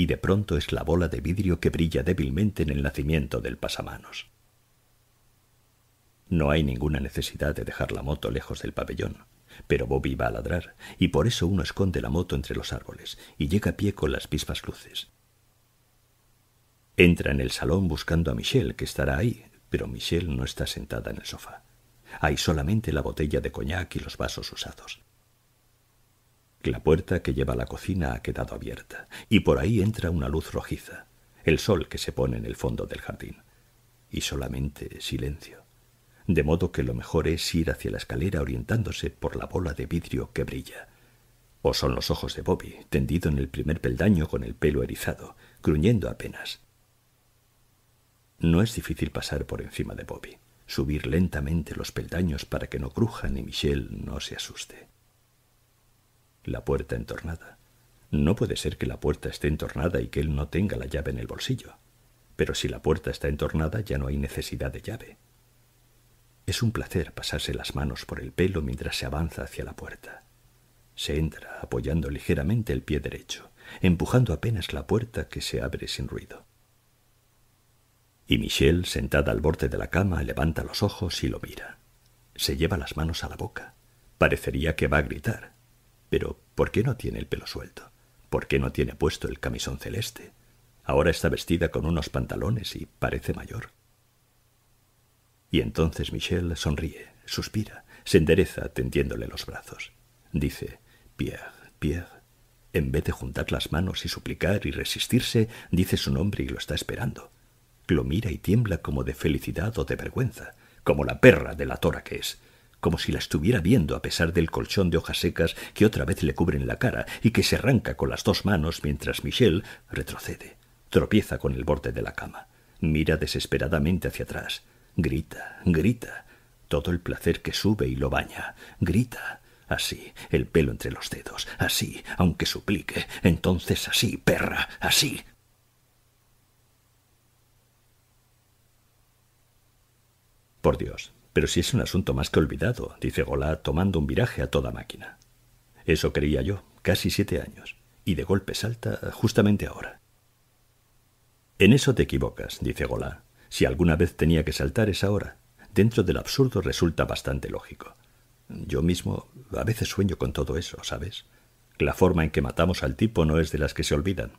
y de pronto es la bola de vidrio que brilla débilmente en el nacimiento del pasamanos. No hay ninguna necesidad de dejar la moto lejos del pabellón, pero Bobby va a ladrar, y por eso uno esconde la moto entre los árboles y llega a pie con las mismas luces. Entra en el salón buscando a Michelle, que estará ahí, pero Michelle no está sentada en el sofá. Hay solamente la botella de coñac y los vasos usados. La puerta que lleva a la cocina ha quedado abierta, y por ahí entra una luz rojiza, el sol que se pone en el fondo del jardín, y solamente silencio, de modo que lo mejor es ir hacia la escalera orientándose por la bola de vidrio que brilla. O son los ojos de Bobby, tendido en el primer peldaño con el pelo erizado, gruñendo apenas. No es difícil pasar por encima de Bobby, subir lentamente los peldaños para que no crujan y Michelle no se asuste. La puerta entornada. No puede ser que la puerta esté entornada y que él no tenga la llave en el bolsillo. Pero si la puerta está entornada ya no hay necesidad de llave. Es un placer pasarse las manos por el pelo mientras se avanza hacia la puerta. Se entra apoyando ligeramente el pie derecho, empujando apenas la puerta que se abre sin ruido. Y Michelle, sentada al borde de la cama, levanta los ojos y lo mira. Se lleva las manos a la boca. Parecería que va a gritar, pero, ¿por qué no tiene el pelo suelto? ¿Por qué no tiene puesto el camisón celeste? Ahora está vestida con unos pantalones y parece mayor. Y entonces Michelle sonríe, suspira, se endereza tendiéndole los brazos. Dice, Pierre, Pierre. En vez de juntar las manos y suplicar y resistirse, dice su nombre y lo está esperando. Lo mira y tiembla como de felicidad o de vergüenza, como la perra de la tora que es como si la estuviera viendo a pesar del colchón de hojas secas que otra vez le cubren la cara y que se arranca con las dos manos mientras Michel retrocede, tropieza con el borde de la cama, mira desesperadamente hacia atrás, grita, grita, todo el placer que sube y lo baña, grita, así, el pelo entre los dedos, así, aunque suplique, entonces así, perra, así. Por Dios, pero si es un asunto más que olvidado, dice Golá, tomando un viraje a toda máquina. Eso creía yo, casi siete años, y de golpe salta justamente ahora. En eso te equivocas, dice Golá. Si alguna vez tenía que saltar es ahora. Dentro del absurdo resulta bastante lógico. Yo mismo a veces sueño con todo eso, ¿sabes? La forma en que matamos al tipo no es de las que se olvidan.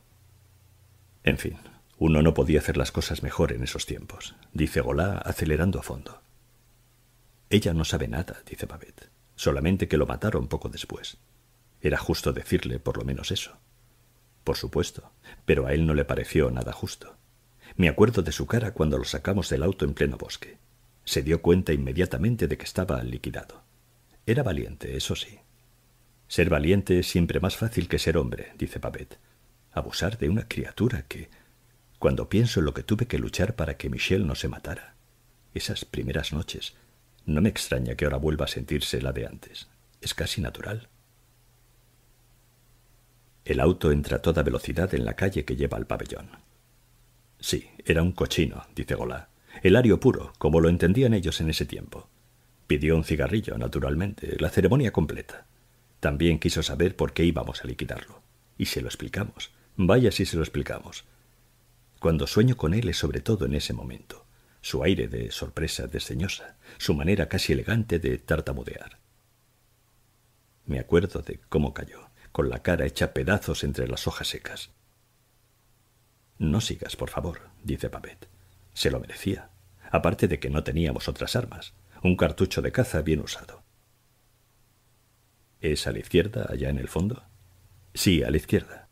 En fin, uno no podía hacer las cosas mejor en esos tiempos, dice Golá, acelerando a fondo. Ella no sabe nada, dice Babette, solamente que lo mataron poco después. Era justo decirle por lo menos eso. Por supuesto, pero a él no le pareció nada justo. Me acuerdo de su cara cuando lo sacamos del auto en pleno bosque. Se dio cuenta inmediatamente de que estaba liquidado. Era valiente, eso sí. Ser valiente es siempre más fácil que ser hombre, dice Babette. Abusar de una criatura que... Cuando pienso en lo que tuve que luchar para que Michelle no se matara, esas primeras noches, no me extraña que ahora vuelva a sentirse la de antes. Es casi natural. El auto entra a toda velocidad en la calle que lleva al pabellón. Sí, era un cochino, dice Golá. El ario puro, como lo entendían ellos en ese tiempo. Pidió un cigarrillo, naturalmente, la ceremonia completa. También quiso saber por qué íbamos a liquidarlo. Y se lo explicamos. Vaya si se lo explicamos. Cuando sueño con él es sobre todo en ese momento. Su aire de sorpresa desdeñosa, su manera casi elegante de tartamudear. Me acuerdo de cómo cayó, con la cara hecha pedazos entre las hojas secas. No sigas, por favor, dice Babette. Se lo merecía, aparte de que no teníamos otras armas un cartucho de caza bien usado. ¿Es a la izquierda, allá en el fondo? Sí, a la izquierda.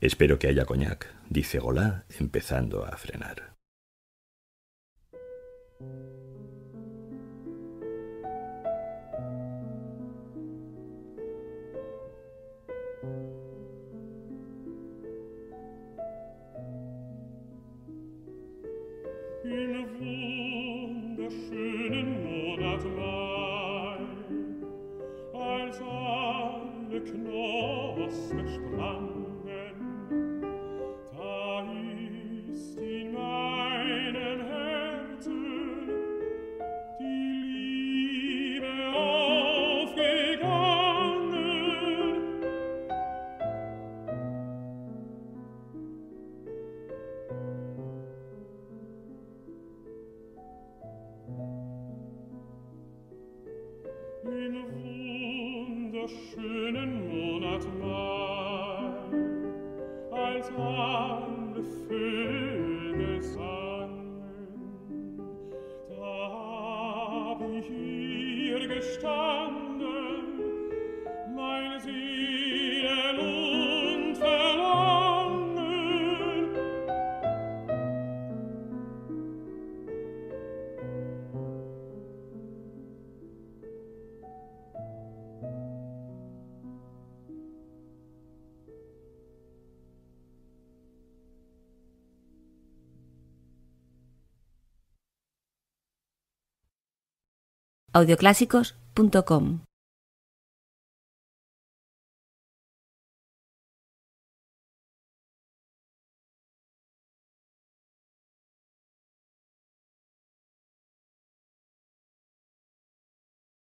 Espero que haya coñac, dice Golá, empezando a frenar. in a voice. audioclásicos.com